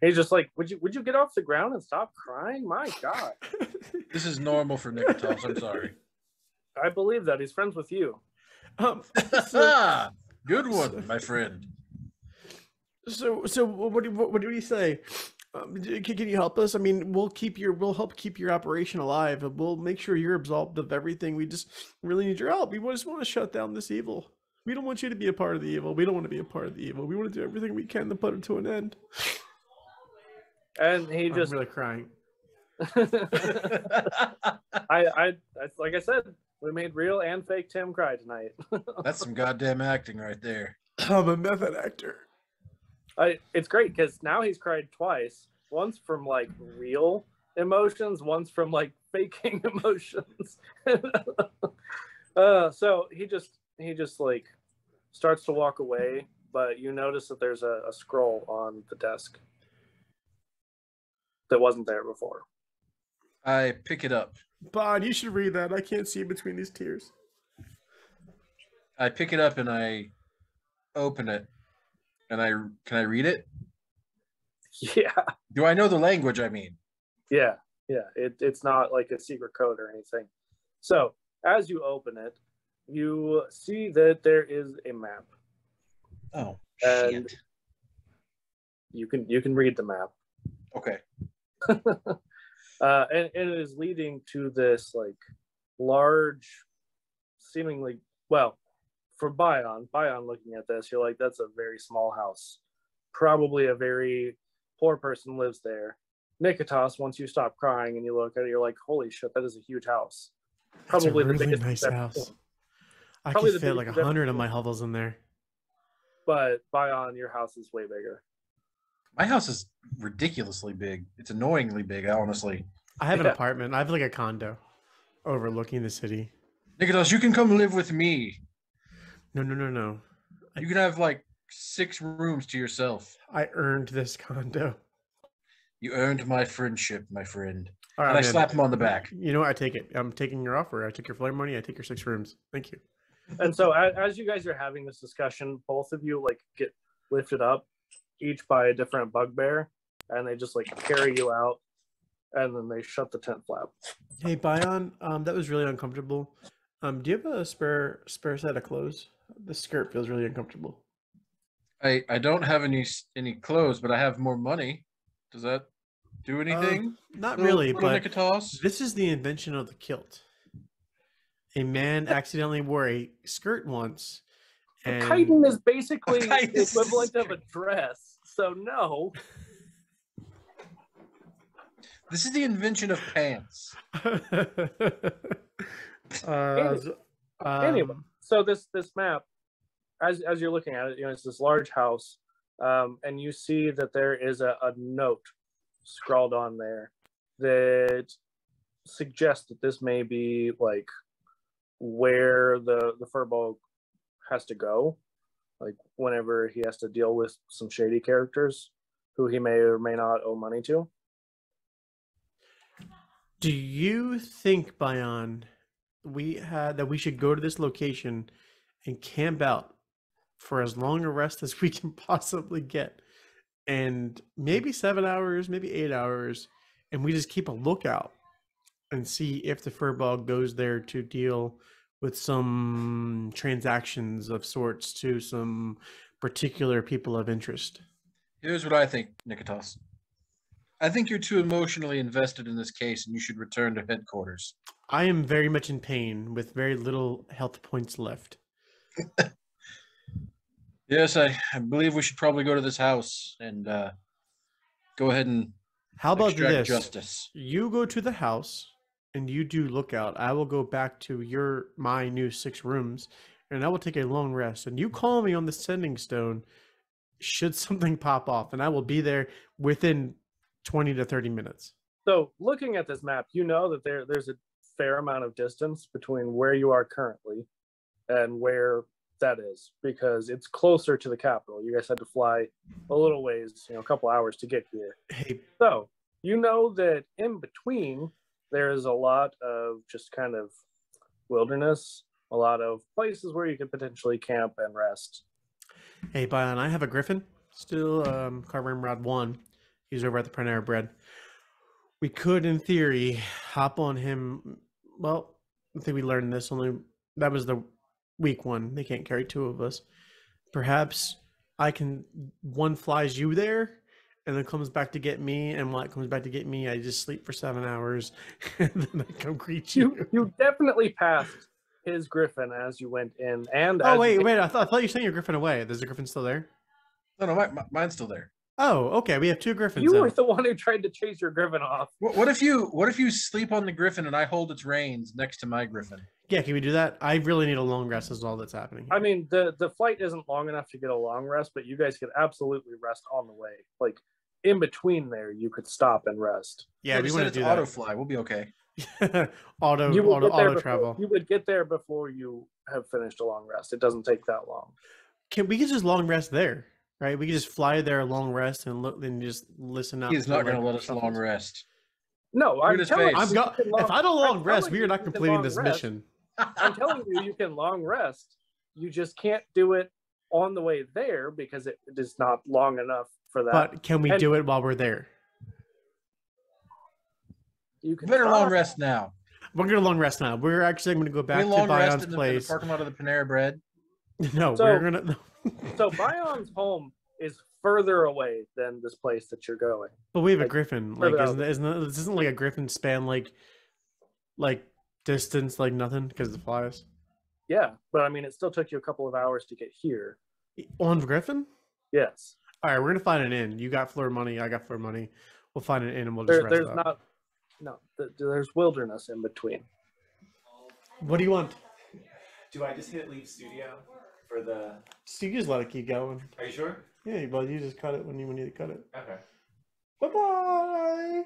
He's just like, would you would you get off the ground and stop crying? My God. This is normal for Niketas. I'm sorry. I believe that. He's friends with you. um, so, Good one, my friend. so, so what do what, what do you say? Um, can, can you help us? I mean, we'll keep your we'll help keep your operation alive, and we'll make sure you're absolved of everything. We just really need your help. We just want to shut down this evil. We don't want you to be a part of the evil. We don't want to be a part of the evil. We want to do everything we can to put it to an end. And he I'm just really crying. I, I I like I said, we made real and fake Tim cry tonight. That's some goddamn acting right there. I'm a method actor. I, it's great because now he's cried twice. Once from like real emotions, once from like faking emotions. uh, so he just he just like starts to walk away, but you notice that there's a, a scroll on the desk that wasn't there before. I pick it up. Bod, you should read that. I can't see between these tears. I pick it up and I open it. And I can I read it? Yeah, Do I know the language? I mean, yeah, yeah. It, it's not like a secret code or anything. So as you open it, you see that there is a map. oh And- You can you can read the map. Okay. uh, and, and it is leading to this like large, seemingly well, for Bion, Bion looking at this, you're like, that's a very small house. Probably a very poor person lives there. Niketas, once you stop crying and you look at it, you're like, holy shit, that is a huge house. That's Probably a the biggest nice house. I Probably could fit like a hundred of my hovels in there. But Bion, your house is way bigger. My house is ridiculously big. It's annoyingly big, honestly. I have an Yeah. apartment. I have like a condo overlooking the city. Nikolas, you can come live with me. No, no, no, no. You can have like six rooms to yourself. I earned this condo. You earned my friendship, my friend. All And I man. slap him on the back. You know what? I take it. I'm taking your offer. I took your flare money. I take your six rooms. Thank you. And so as, as you guys are having this discussion, both of you like get lifted up, each by a different bugbear, and they just like carry you out, and then they shut the tent flap. Hey, Bion, um, that was really uncomfortable. Um, do you have a spare spare set of clothes? The skirt feels really uncomfortable. I I don't have any any clothes, but I have more money. Does that do anything? Not Little- really, little but Nikolas? this is the invention of the kilt. A man accidentally wore a skirt once, A and chitin is basically the equivalent of a dress. So no, This is the invention of pants. uh, so- Anyway. um, so this this map, as as you're looking at it, you know, it's this large house, um, and you see that there is a, a note scrawled on there that suggests that this may be like where the the furball has to go, like whenever he has to deal with some shady characters who he may or may not owe money to. Do you think, Bion, we had that we should go to this location and camp out for as long a rest as we can possibly get. And maybe seven hours, maybe eight hours. And we just keep a lookout and see if the furball goes there to deal with some transactions of sorts to some particular people of interest. Here's what I think, Niketas. I think you're too emotionally invested in this case and you should return to headquarters. I am very much in pain with very little health points left. Yes, I, I believe we should probably go to this house and uh, go ahead and How about this? justice. You go to the house and you do lookout. I will go back to your my new six rooms and I will take a long rest. And you call me on the sending stone should something pop off, and I will be there within 20 to 30 minutes. So looking at this map, you know that there there's a fair amount of distance between where you are currently and where that is because it's closer to the capital. You guys had to fly a little ways, you know, a couple hours to get here. Hey, So you know that in between there is a lot of just kind of wilderness, a lot of places where you could potentially camp and rest. hey, Bion, I have a griffin. Still um Car Ramrod 1. He's over at the Panera Bread. We could, in theory, hop on him. Well, I think we learned this only. That was the week one. They can't carry two of us. Perhaps I can. One flies you there, and then comes back to get me. And when it comes back to get me, I just sleep for seven hours, and then I come greet you. You you definitely passed his griffin as you went in, and Oh wait, wait! I thought I thought you sent your griffin away. Is the griffin still there? No, no, my, my, mine's still there. Oh, okay. We have two griffins. you then. were the one who tried to chase your griffin off. What, what if you what if you sleep on the griffin and I hold its reins next to my griffin? Yeah, can we do that? I really need a long rest. Is all that's happening. I mean, the the flight isn't long enough to get a long rest, but you guys could absolutely rest on the way. Like in between there, you could stop and rest. yeah, we just want to do auto that. fly. We'll be okay. auto, you would auto, get there auto before, travel. You would get there before you have finished a long rest. It doesn't take that long. Can we can just long rest there, right? We can just fly there, long rest, and look, and just listen out. He's for, not going to let us shuttles. long rest. No, I'm his telling face. you, I'm you go- long- if I don't I'm long rest, we are not completing this rest. mission. I'm telling you, you can long rest. You just can't do it on the way there because it is not long enough for that. But can we And- do it while we're there? you can Better long rest now. We're gonna long rest now. We're actually going to go back to Bion's in the, in the parking lot of the Panera Bread. No, So- we're gonna. So Bion's home is further away than this place that you're going. But we have a griffin. Like, isn't, isn't it- this isn't like a griffin span like, like distance like nothing because it flies Yeah, but I mean, it still took you a couple of hours to get here. on griffin. Yes, All right, we're gonna find an inn. You got floor money. I got floor money. We'll find an inn and we'll just there, rest there's up. not. No, th- there's wilderness in between. What do you want? Do I just hit leave studio for the? So you just let it keep going. Are you sure? Yeah, well, you just cut it when you when you cut it. Okay. Bye bye.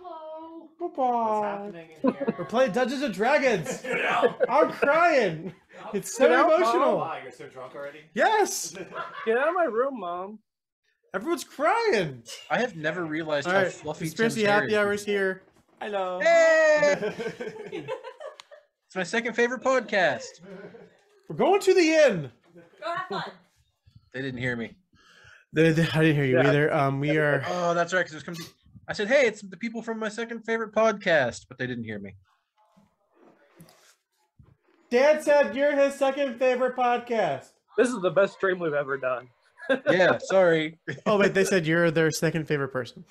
Hello. Bye What's bye. happening in here? We're playing Dungeons and Dragons. Get out. I'm crying. It's so Get out, Mom. emotional. Why? You're so drunk already? Yes, Get out of my room, mom. everyone's crying. I have never realized All how right, fluffy conspiracy Tim's hair happy is. hours here. Hello. Hey! It's my second favorite podcast. We're going to the inn. Go have fun. They didn't hear me. The- the- I didn't hear you Yeah. either. Um, we are. Oh, that's right. Because it was coming. I said, "Hey, it's the people from my second favorite podcast," but they didn't hear me. Dad said you're his second favorite podcast. This is the best stream we've ever done. Yeah, sorry. Oh wait, they said you're their second favorite person.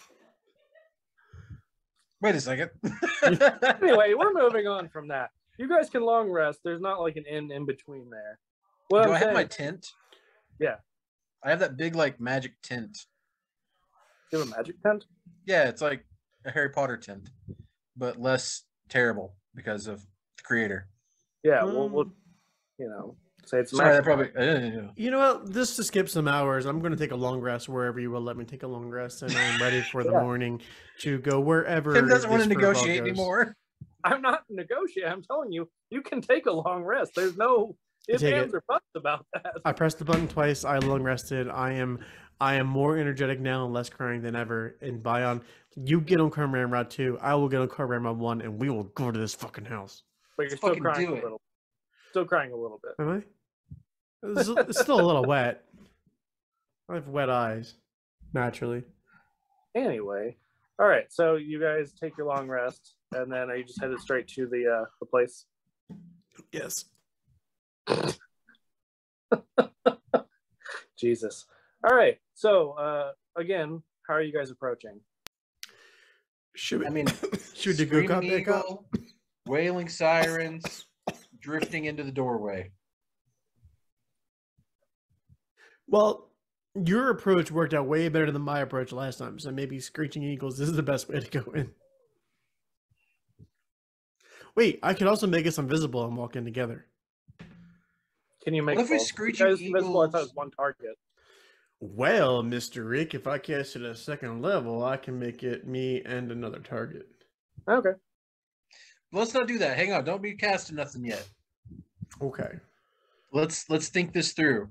Wait a second. Anyway, we're moving on from that. You guys can long rest. There's not like an inn in between there. What Do I'm I have my tent? Yeah. I have that big like magic tent. you have a magic tent? Yeah, it's like a Harry Potter tent, but less terrible because of the creator. Yeah, we'll, we'll Um, you know say it's Sorry, that probably. I didn't. You know what? Just to skip some hours, I'm going to take a long rest wherever you will let me take a long rest, and I'm ready for the Yeah. morning to go wherever. Tim doesn't want to negotiate anymore. I'm not negotiating. I'm telling you, you can take a long rest. There's no ifs, Take ands, it. or buts about that. I pressed the button twice. I long rested. I am, I am more energetic now and less crying than ever. And Bion, you get on Car Ramrod two. I will get on Car Ramrod one, and we will go to this fucking house. But you're still crying a little. Still crying a little bit. Am I? It's, it's still a little wet. I have wet eyes, naturally. Anyway, all right. So you guys take your long rest, and then are you just headed straight to the uh, the place? Yes. Jesus. All right. So uh, again, how are you guys approaching? Should we? I mean, should we go Screaming cut back up? wailing sirens, drifting into the doorway. Well, your approach worked out way better than my approach last time, so maybe screeching eagles this is the best way to go in. Wait, I could also make us invisible and walk in together. Can you make What if we both? screeching You guys invisible? I thought it was one target. Well, Mr. Rick, if I cast it at second level, I can make it me and another target. Okay. Let's not do that. Hang on. Don't be casting nothing yet. Okay. Let's let's think this through.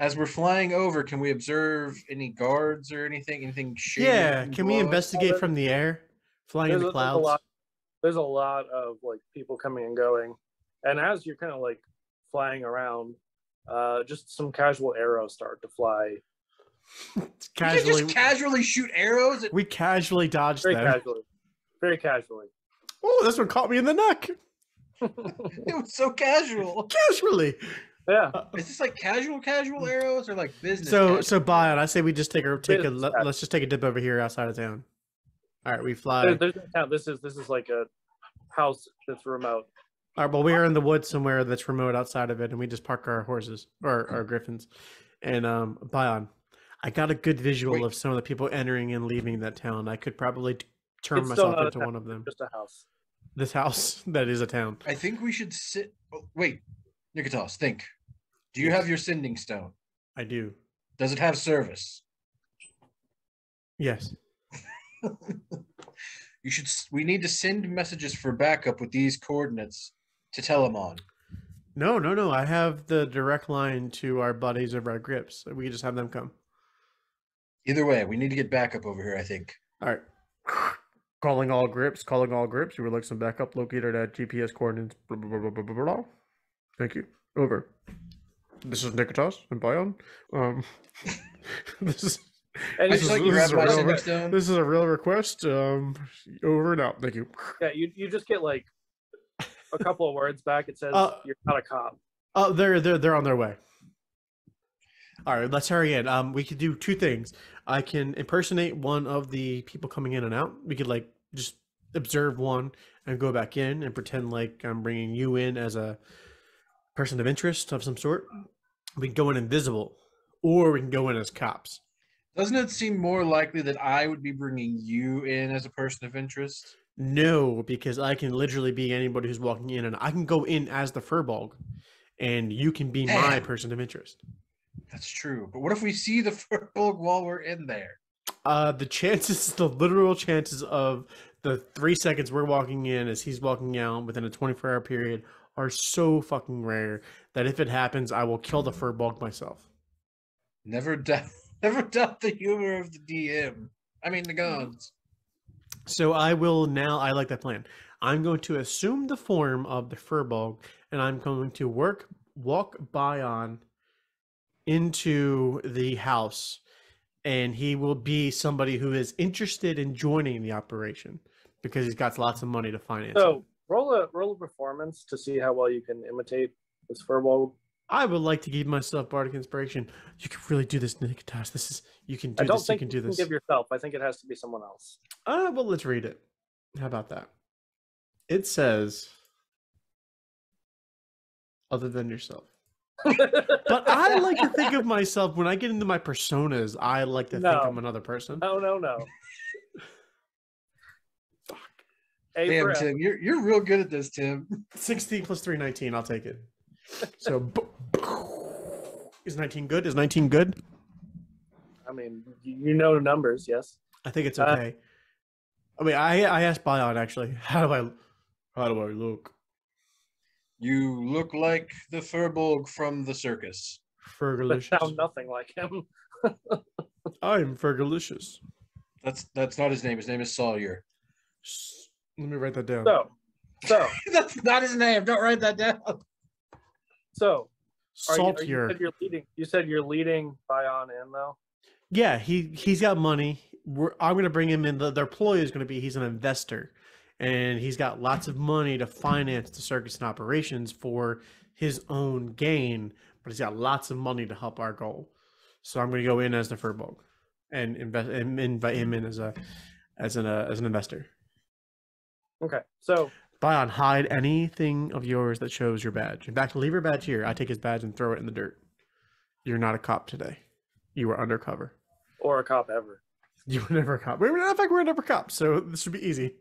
As we're flying over, can we observe any guards or anything? Anything shady? Yeah, can we investigate from the air? Flying in There's the a, there's a lot. There's a lot of like people coming and going, and as you're kind of like flying around, uh, just some casual arrows start to fly We can Casually, just casually shoot arrows at we casually dodged very them. casually, very casually. Oh, this one caught me in the neck. it was so casual. Casually. Yeah. Is this like casual casual arrows or like business? So, casual? so Bion, I say we just take a take a Business let, casual. let's just take a dip over here outside of town. All right, we fly. There, there's no town. This is this is like a house that's remote. All right, well, we're in the woods somewhere that's remote outside of it, and we just park our horses or our griffins. And um, Bion, I got a good visual Wait. of some of the people entering and leaving that town. I could probably turn It's myself into town. one of them. Just a house. This house that is a town. I think we should sit. Oh, wait, Niketas, think. Do you have your sending stone? I do. Does it have service? Yes. You should. We need to send messages for backup with these coordinates to Telemon. No, no, no. I have the direct line to our buddies of our GRiPs. We just have them come. Either way, we need to get backup over here. I think. All right. Calling all GRiPs, calling all GRiPs. You would like some backup located at GPS coordinates. Blah, blah, blah, blah, blah, blah, blah. Thank you. Over. This is Niketas and Bion. Um, this is And I you just is- like this is a real sending this is a real request. Um, over and out. Thank you. yeah, you you just get like a couple of words back. It says Uh, you're not a cop. Oh, they're they're they're on their way. All right, let's hurry in. Um, we could do two things. I can impersonate one of the people coming in and out. We could like just observe one and go back in and pretend like I'm bringing you in as a person of interest of some sort. We can go in invisible, or we can go in as cops. Doesn't it seem more likely that I would be bringing you in as a person of interest? No, because I can literally be anybody who's walking in, and I can go in as the furball, and you can be my person of interest. That's true. But what if we see the furbolg while we're in there? Uh, the chances, the literal chances of the three seconds we're walking in as he's walking out within a 24 hour period are so fucking rare that if it happens, I will kill the furbolg myself. Never doubt. Never doubt the humor of the DM. I mean the gods. So I will now, I like that plan. I'm going to assume the form of the furbolg and I'm going to work, walk by on into the house and he will be somebody who is interested in joining the operation because he's got lots of money to finance. it. So roll a roll a performance to see how well you can imitate this furball. I would like to give myself bardic inspiration. You can really do this, Niketas. This is you can do I don't this. You think can you do can this. give yourself. I think it has to be someone else. Uh, well, let's read it. How about that? It says, other than yourself. But I like to think of myself when I get into my personas. I like to think I'm another person. no, no, no. Fuck. A Damn, for Tim, you're you're real good at this, Tim. 16 plus 3, 19. I'll take it. So, b- is 19 good? Is 19 good? I mean, you you know numbers, yes. I think it's Uh, okay. I mean, I I asked Bion actually. How do I how do I look? You look like the furbolg from the circus. But Fergalicious. sound nothing like him. I'm Fergalicious. That's that's not his name. His name is Sawyer. Let me write that down. So, so, that's not his name. Don't write that down. so, Are you, are you, saltier. said you're leading. You said you're leading Bion in though. Yeah, he he's got money. We're, I'm going to bring him in. The, their ploy is going to be he's an investor, and he's got lots of money to finance the circus and operations for his own gain. But he's got lots of money to help our goal. So I'm going to go in as the Furbolg and invest and invite him in as a as an uh, as an investor. Okay, so Bion hide anything of yours that shows your badge. In fact, leave your badge here. I take his badge and throw it in the dirt. You're not a cop today. You were undercover. or a cop ever. You were never a cop. We were, in fact, we were never cops, so this should be easy.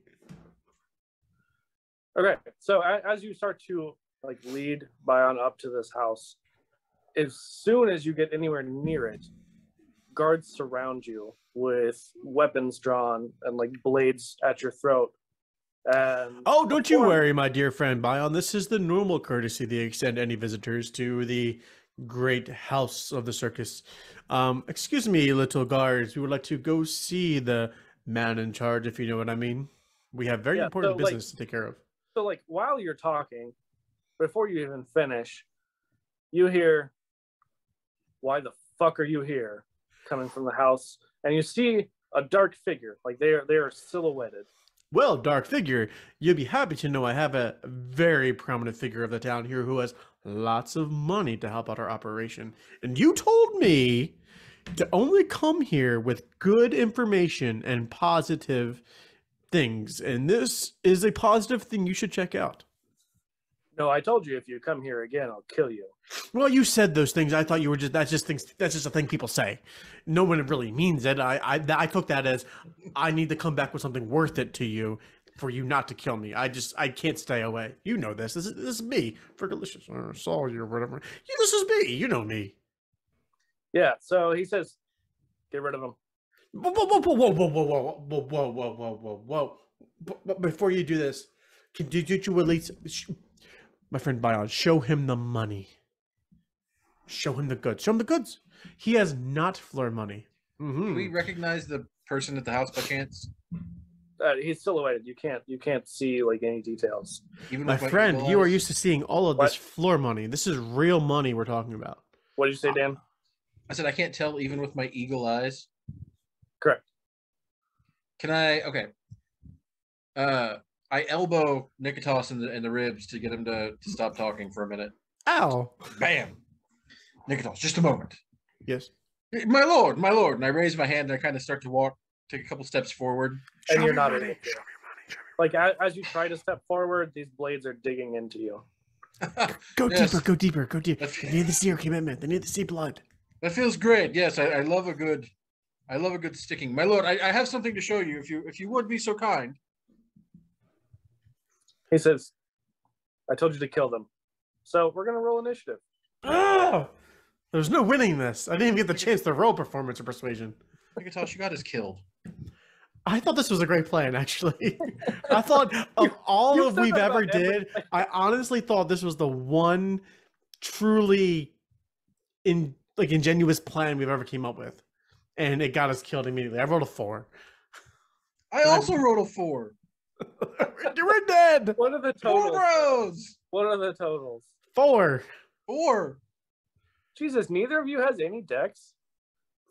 Okay, so as you start to like lead Bion up to this house, as soon as you get anywhere near it, guards surround you with weapons drawn and like blades at your throat. And Oh, don't you worry, my dear friend Bion. This is the normal courtesy they extend any visitors to the great house of the circus. Um, excuse me, little guards. We would like to go see the man in charge, if you know what I mean. We have very Yeah, important so, like- business to take care of. So like while you're talking, before you even finish, you hear, "Why the fuck are you here?" coming from the house, and you see a dark figure. Like they are they are silhouetted. Well, dark figure, you'll be happy to know I have a very prominent figure of the town here who has lots of money to help out our operation. And you told me to only come here with good information and positive things. And this is a positive thing you should check out. No, I told you if you come here again, I'll kill you. Well, you said those things. I thought you were just that's just things that's just a thing people say. No one really means it. I I, I took that as I need to come back with something worth it to you for you not to kill me. I just I can't stay away. You know this. This is this is me for delicious uh, or sorry or whatever. Yeah, this is me. You know me. Yeah. So he says, "Get rid of him." Whoa whoa whoa whoa whoa whoa whoa whoa whoa whoa whoa whoa whoa. But, but before you do this, can did you at least sh- my friend Bion show him the money? Show him the goods. Show him the goods. He has not floor money. Do Mhm. we recognize the person at the house by chance? Uh, he's silhouetted. You can't you can't see like any details. Even My friend, you are used to seeing all of this floor money. This is real money we're talking about. What did you say, Dan? I said I can't tell even with my eagle eyes. Correct. Can I? Okay. Uh, I elbow Niketas in the in the ribs to get him to, to stop talking for a minute. Ow. Bam. Niketas, just a moment. Yes. My lord, my lord. And I raise my hand and I kind of start to walk, take a couple steps forward. And Show you're not money. able to. Show me money. Show me Like as, as you try to step forward, these blades are digging into you. Go Yes. deeper. Go deeper. Go deeper. That's- They need to see your commitment. They need to see blood. That feels great. Yes, I, I love a good, I love a good sticking. My lord, I, I have something to show you. If you if you would be so kind. He says, "I told you to kill them." So we're gonna roll initiative. Oh, there's no winning this. I didn't even get the chance to roll performance or persuasion. Niketas, you got us killed. I thought this was a great plan, actually. I thought of all You've of we've ever about every- did, I honestly thought this was the one truly in like ingenuous plan we've ever came up with, and it got us killed immediately. I rolled a four. I also rolled a four. we're, we're dead. What are the Four totals? rows. What are the totals? Four. Four. Jesus, neither of you has any Dex.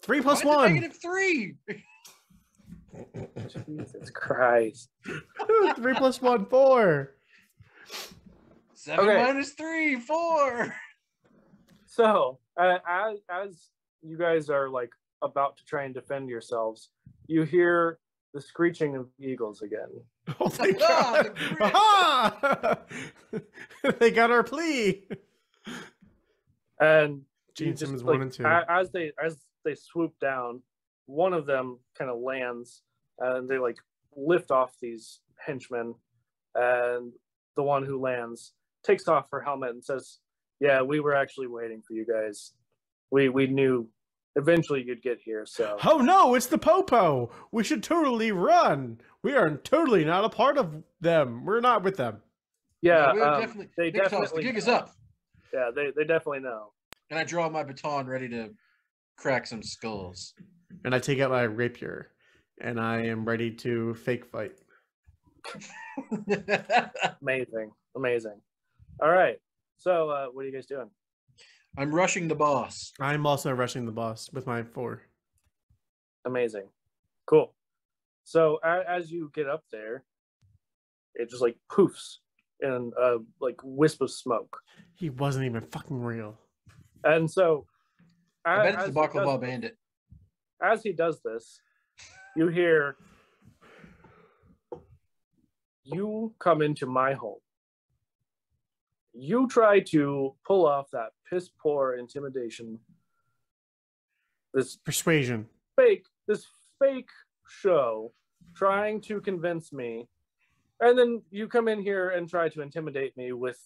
Three plus Why is one. Negative three. Jesus Christ. Three plus one. Four. Seven Okay. minus three. Four. So, uh, as as you guys are like about to try and defend yourselves, you hear the screeching of eagles again. Oh, thank Ah, God. the. Aha! they got our plea. And Gene just, Simmons like, one and two. as they as they swoop down, one of them kind of lands, and they like lift off these henchmen, and the one who lands takes off her helmet and says, "Yeah, we were actually waiting for you guys. We we knew eventually you'd get here. So Oh no, it's the Popo. We should totally run. We are totally not a part of them. We're not with them. yeah, we're um, definitely. they Niketas, definitely the gig is up. Yeah, they they definitely know. And I draw my baton, ready to crack some skulls. And I take out my rapier and I am ready to fake fight. Amazing, amazing. All right. So, uh, what are you guys doing? I'm rushing the boss. I'm also rushing the boss with my four. Amazing. Cool. So as you get up there, it just like poofs in a like wisp of smoke. He wasn't even fucking real. And so I a- bet it's the he Baklava Bandit. as he does this, you hear you come into my home. You try to pull off that piss poor intimidation. This Persuasion. fake, this fake show trying to convince me. And then you come in here and try to intimidate me with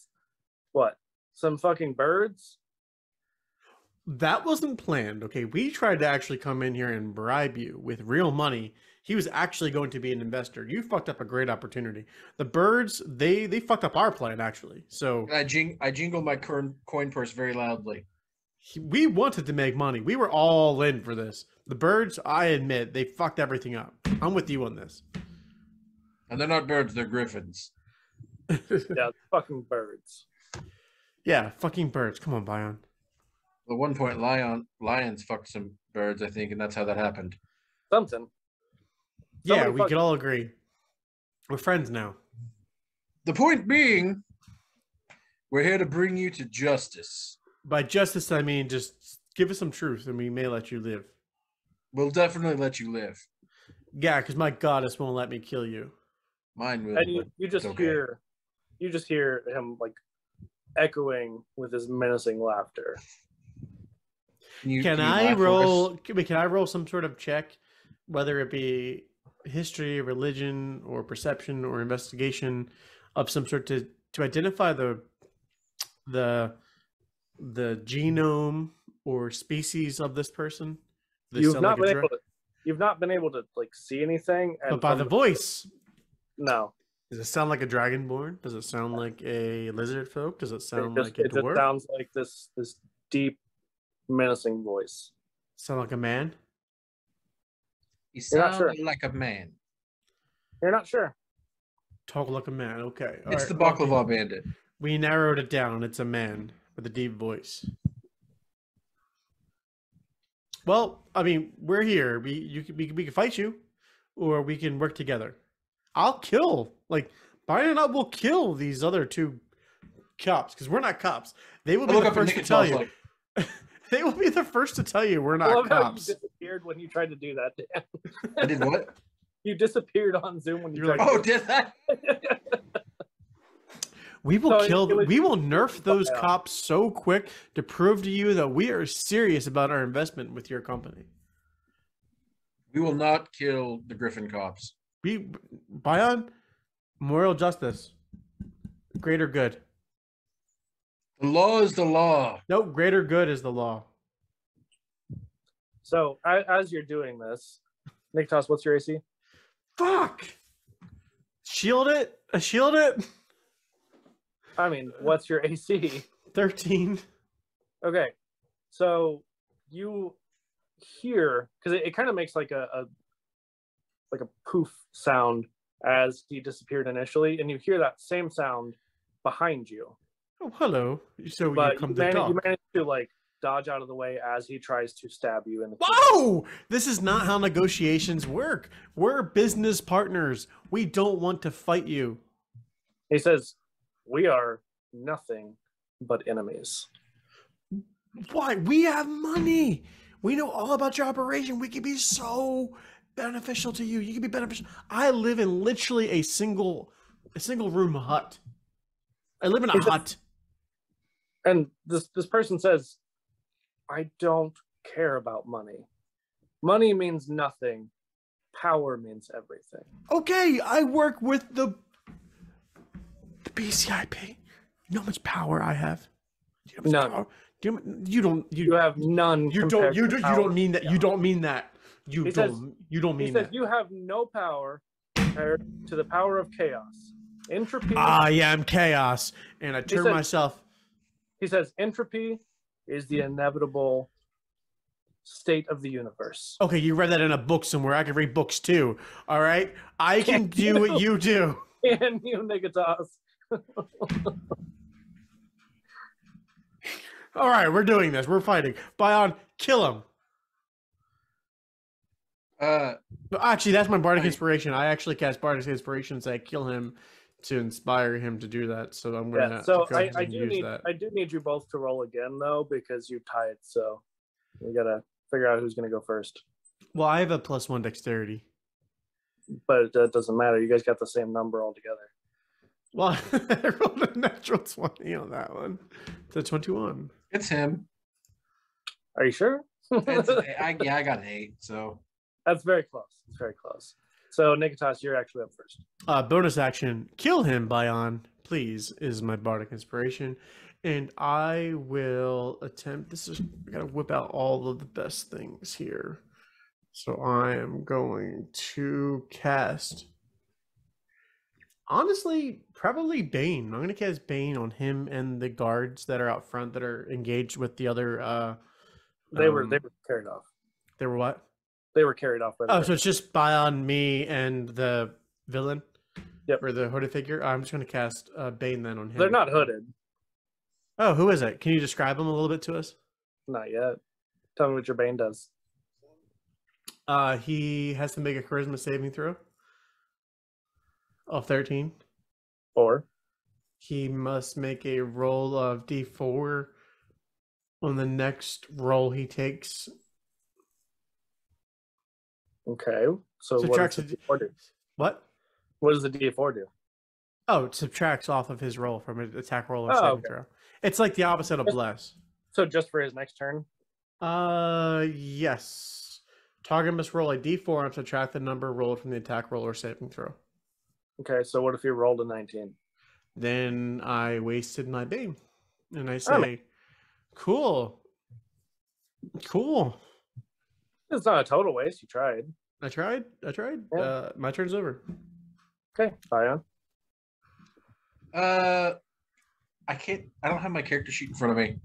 what? Some fucking birds? That wasn't planned. Okay, we tried to actually come in here and bribe you with real money. He was actually going to be an investor. You fucked up a great opportunity. The birds, they they fucked up our plan actually. So I jing I jingle my coin coin purse very loudly. he- we wanted to make money. We were all in for this. The birds, I admit, they fucked everything up. I'm with you on this. And they're not birds, they're griffins. Yeah, fucking birds. yeah, fucking birds. Come on, Bion. At one point, lion lions fucked some birds, I think, and that's how that happened. Something. Yeah, we fuck- could all agree. We're friends now. The point being, we're here to bring you to justice. By justice, I mean just give us some truth, and we may let you live. We'll definitely let you live. Yeah, because my goddess won't let me kill you. Mine will. and you, you just okay. hear you just hear him like echoing with his menacing laughter Can, you, Can you I laugh for us? roll? Can, can I roll some sort of check, whether it be history, religion, or perception, or investigation of some sort to to identify the the the genome or species of this person? They you've not like been able to you've not been able to like see anything and but by the voice, no does it sound like a dragonborn? Does it sound uh, like a lizard folk? Does it it sound just, like a it dwarf? sounds like this this deep menacing voice sound like a man? He You're not sounded sure. like a man. you're not sure Talk like a man. Okay, all it's right, the well, Baklava Bandit. We narrowed it down. It's a man with a deep voice. Well, I mean, we're here. We you can we, can- we can fight you, or we can work together. I'll kill like Bion and I will kill these other two cops because we're not cops. They will be look the up first to tell you. like, They will be the first to tell you we're not I not love how you cops. disappeared when you tried to do that Dan. I did what? you disappeared on zoom when you You're tried Oh, to did that? We will So kill. was- we will nerf those Yeah. cops so quick to prove to you that we are serious about our investment with your company. We will not kill the Griffin cops. We, buy on moral justice, greater good. The law is the law. No, greater good is the law. so a- as you're doing this Niketas, what's your AC? Fuck. Shield it. Shield it. I mean, what's your AC? Thirteen. Okay, so you hear because it, it kind of makes like a, a like a poof sound as he disappeared initially, and you hear that same sound behind you. Oh, hello. So But you you, come to manage, talk. you manage to like dodge out of the way as he tries to stab you in the. Whoa! This is not how negotiations work. We're business partners. We don't want to fight you. He says, "We are nothing but enemies." Why? We have money. We know all about your operation. We could be so beneficial to you. You could be beneficial. I live in literally a single, a single room hut. I live in a hut. And this this person says, "I don't care about money. Money means nothing. Power means everything." Okay, I work with the the BCIP. You know how much power I have? Do you know None. power? Do you, you don't. You, You have none. you don't. You don't. You don't mean that. You don't mean that. You He don't. says- you don't He mean says that. you have no power compared to the power of chaos. Entropy. I am chaos, and I turn said- myself. He says entropy is the inevitable state of the universe. Okay, you read that in a book somewhere. I can read books too. All right, I can do what you do. And you, Niketas. All right, we're doing this. We're fighting. Bion, kill him. Uh, Actually, that's my bardic I- inspiration. I actually cast bardic inspiration and say kill him to inspire him to do that. So I'm gonna Yeah. So go I, I do need that. I do need you both to roll again though because you tied. So we gotta figure out who's gonna go first. Well, I have a plus one dexterity. But that doesn't matter. You guys got the same number altogether. Well, I rolled a natural twenty on that one. It's a twenty-one. it's him. Are you sure? It's, I, yeah, I got an eight. So That's very close. It's very close. So Niketas, you're actually up first. Uh, bonus action, kill him, Bion, please, is my bardic inspiration. And I will attempt. This is, I gotta whip out all of the best things here. So I am going to cast. Honestly, probably Bane. I'm gonna cast Bane on him and the guards that are out front that are engaged with the other. uh They were they um, were carried off. They were what? They were carried off by the Oh, so it's just Bion, me, and the villain. Yep. Or the hooded figure. I'm just gonna cast uh, Bane then on him. They're not hooded. Oh, who is it? Can you describe him a little bit to us? Not yet. Tell me what your Bane does. Uh, he has to make a charisma saving throw of 13. Or He must make a roll of d4 on the next roll he takes. Okay. So what Subtracts does the d- D4 do? What? What does the D4 do? Oh, it subtracts off of his roll from an attack roll or Oh, saving okay. throw. It's like the opposite of bless. So just for his next turn? Uh, yes. Target must roll a d4 and subtract the number rolled from the attack roll or saving throw. Okay, so what if he rolled a 19? Then I wasted my Bane, And I Oh, say, cool. Cool. It's not a total waste. You tried. I tried. I tried. Yeah. Uh, my turn's over. Okay, Bion. Uh, I can't. I don't have my character sheet in front of me.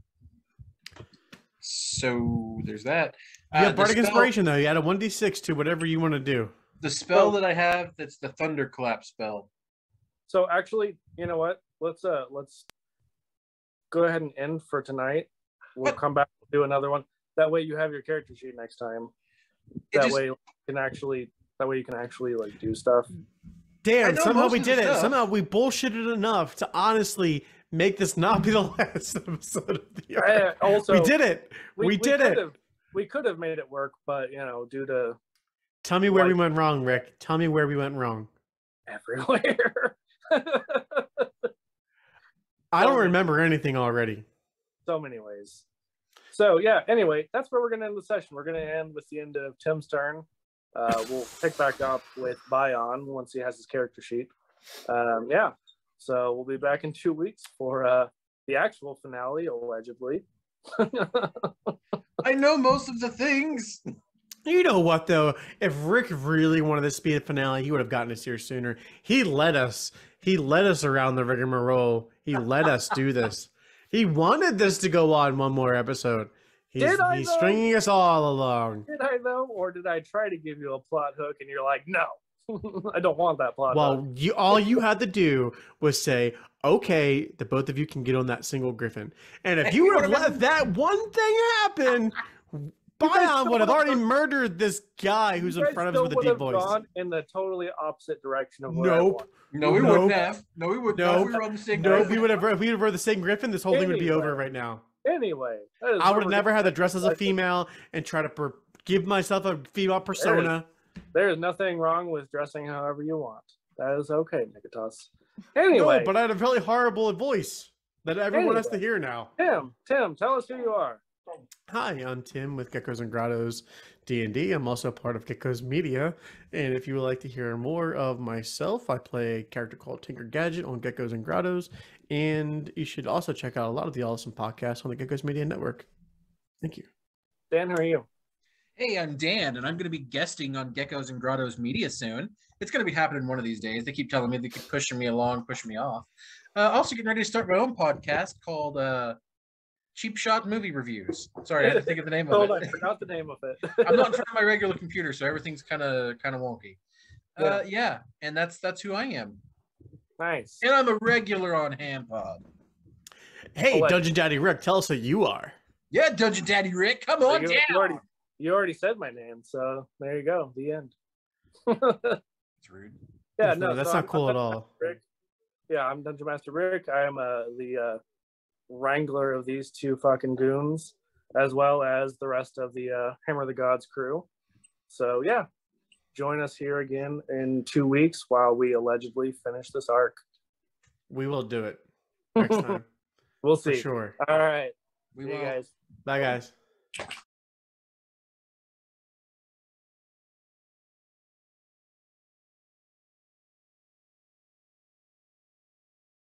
So there's that. You Uh, have the Bardic Inspiration, though. You add a 1d6 to whatever you want to do. The spell Oh. that I have, that's the thunderclap spell. So actually, you know what? Let's uh let's go ahead and end for tonight. We'll What? come back and do another one. That way you have your character sheet next time. It That just- way you can actually that way you can actually like do stuff. Damn, somehow we of the did it. stuff. Somehow we bullshitted enough to honestly make this not be the last episode of the Uh, year. also, we did it. We, did could it. Have, we could have made it work, but you know, due to Tell me where we went wrong, Rick. Tell me where we went wrong. everywhere. I don't remember anything already. so many ways. So yeah, anyway, that's where we're gonna end the session. We're gonna end with the end of Tim's turn. Uh, we'll pick back up with Bion once he has his character sheet. Um, yeah, so we'll be back in two weeks for uh, the actual finale, allegedly. I know most of the things. You know what though? If Rick really wanted this to be the finale, he would have gotten us here sooner. He led us. He led us around the rigmarole. He let us do this. He wanted this to go on one more episode. He's, Did I, he's though? stringing us all along. did I though, or did I try to give you a plot hook and you're like, no, I don't want that plot hook? Well, you all you had to do was say, "Okay, the both of you can get on that single griffin." And if And you would have let that one thing happen, Bion would have already murdered this guy who's in front of us with a deep voice. Gone in the totally opposite direction of what I Nope. Want. No, we Nope. wouldn't have. No, we would not. Nope. We were on the same. No, if griffin. we would have if we would have rode the same griffin, this whole thing would be over right now. Anyway, I would have never gonna had to dress as a female and try to per- give myself a female persona. There is nothing wrong with dressing however you want. That is okay, Niketas. Anyway, No, but I had a really horrible voice that everyone has to hear now. Tim, Tim, tell us who you are. Hi, I'm Tim with Geckos and Grottos D&D. I'm also part of Geckos Media, and if you would like to hear more of myself, I play a character called Tinker Gadget on Geckos and Grottos, and you should also check out a lot of the awesome podcasts on the Geckos Media Network. Thank you. Dan, how are you? Hey, I'm Dan, and I'm going to be guesting on Geckos and Grottos Media soon. It's going to be happening one of these days. They keep telling me they keep pushing me along, pushing me off. Uh, also, getting ready to start my own podcast called uh, Cheap Shot Movie Reviews. Sorry, I had to think of the name of Hold on, I it. forgot the name of it. I'm not in front of my regular computer, so everything's kind of kind of wonky. Uh, yeah, and that's that's who I am. nice. And I'm a regular on HammPod. Hey, Alleged. Dungeon Daddy Rick, tell us who you are. Yeah, Dungeon Daddy Rick, come So on you, down. you already you already said my name, so there you go. The end. It's rude. yeah, That's no, that's so not I'm- cool I'm at all. Rick. Yeah, I'm Dungeon Master Rick. I am uh, the uh, wrangler of these two fucking goons, as well as the rest of the uh, Hammer of the Gods crew. So yeah, join us here again in two weeks while we allegedly finish this arc. We will do it next time We'll for see. sure. All right, We see you will. guys. Bye, guys.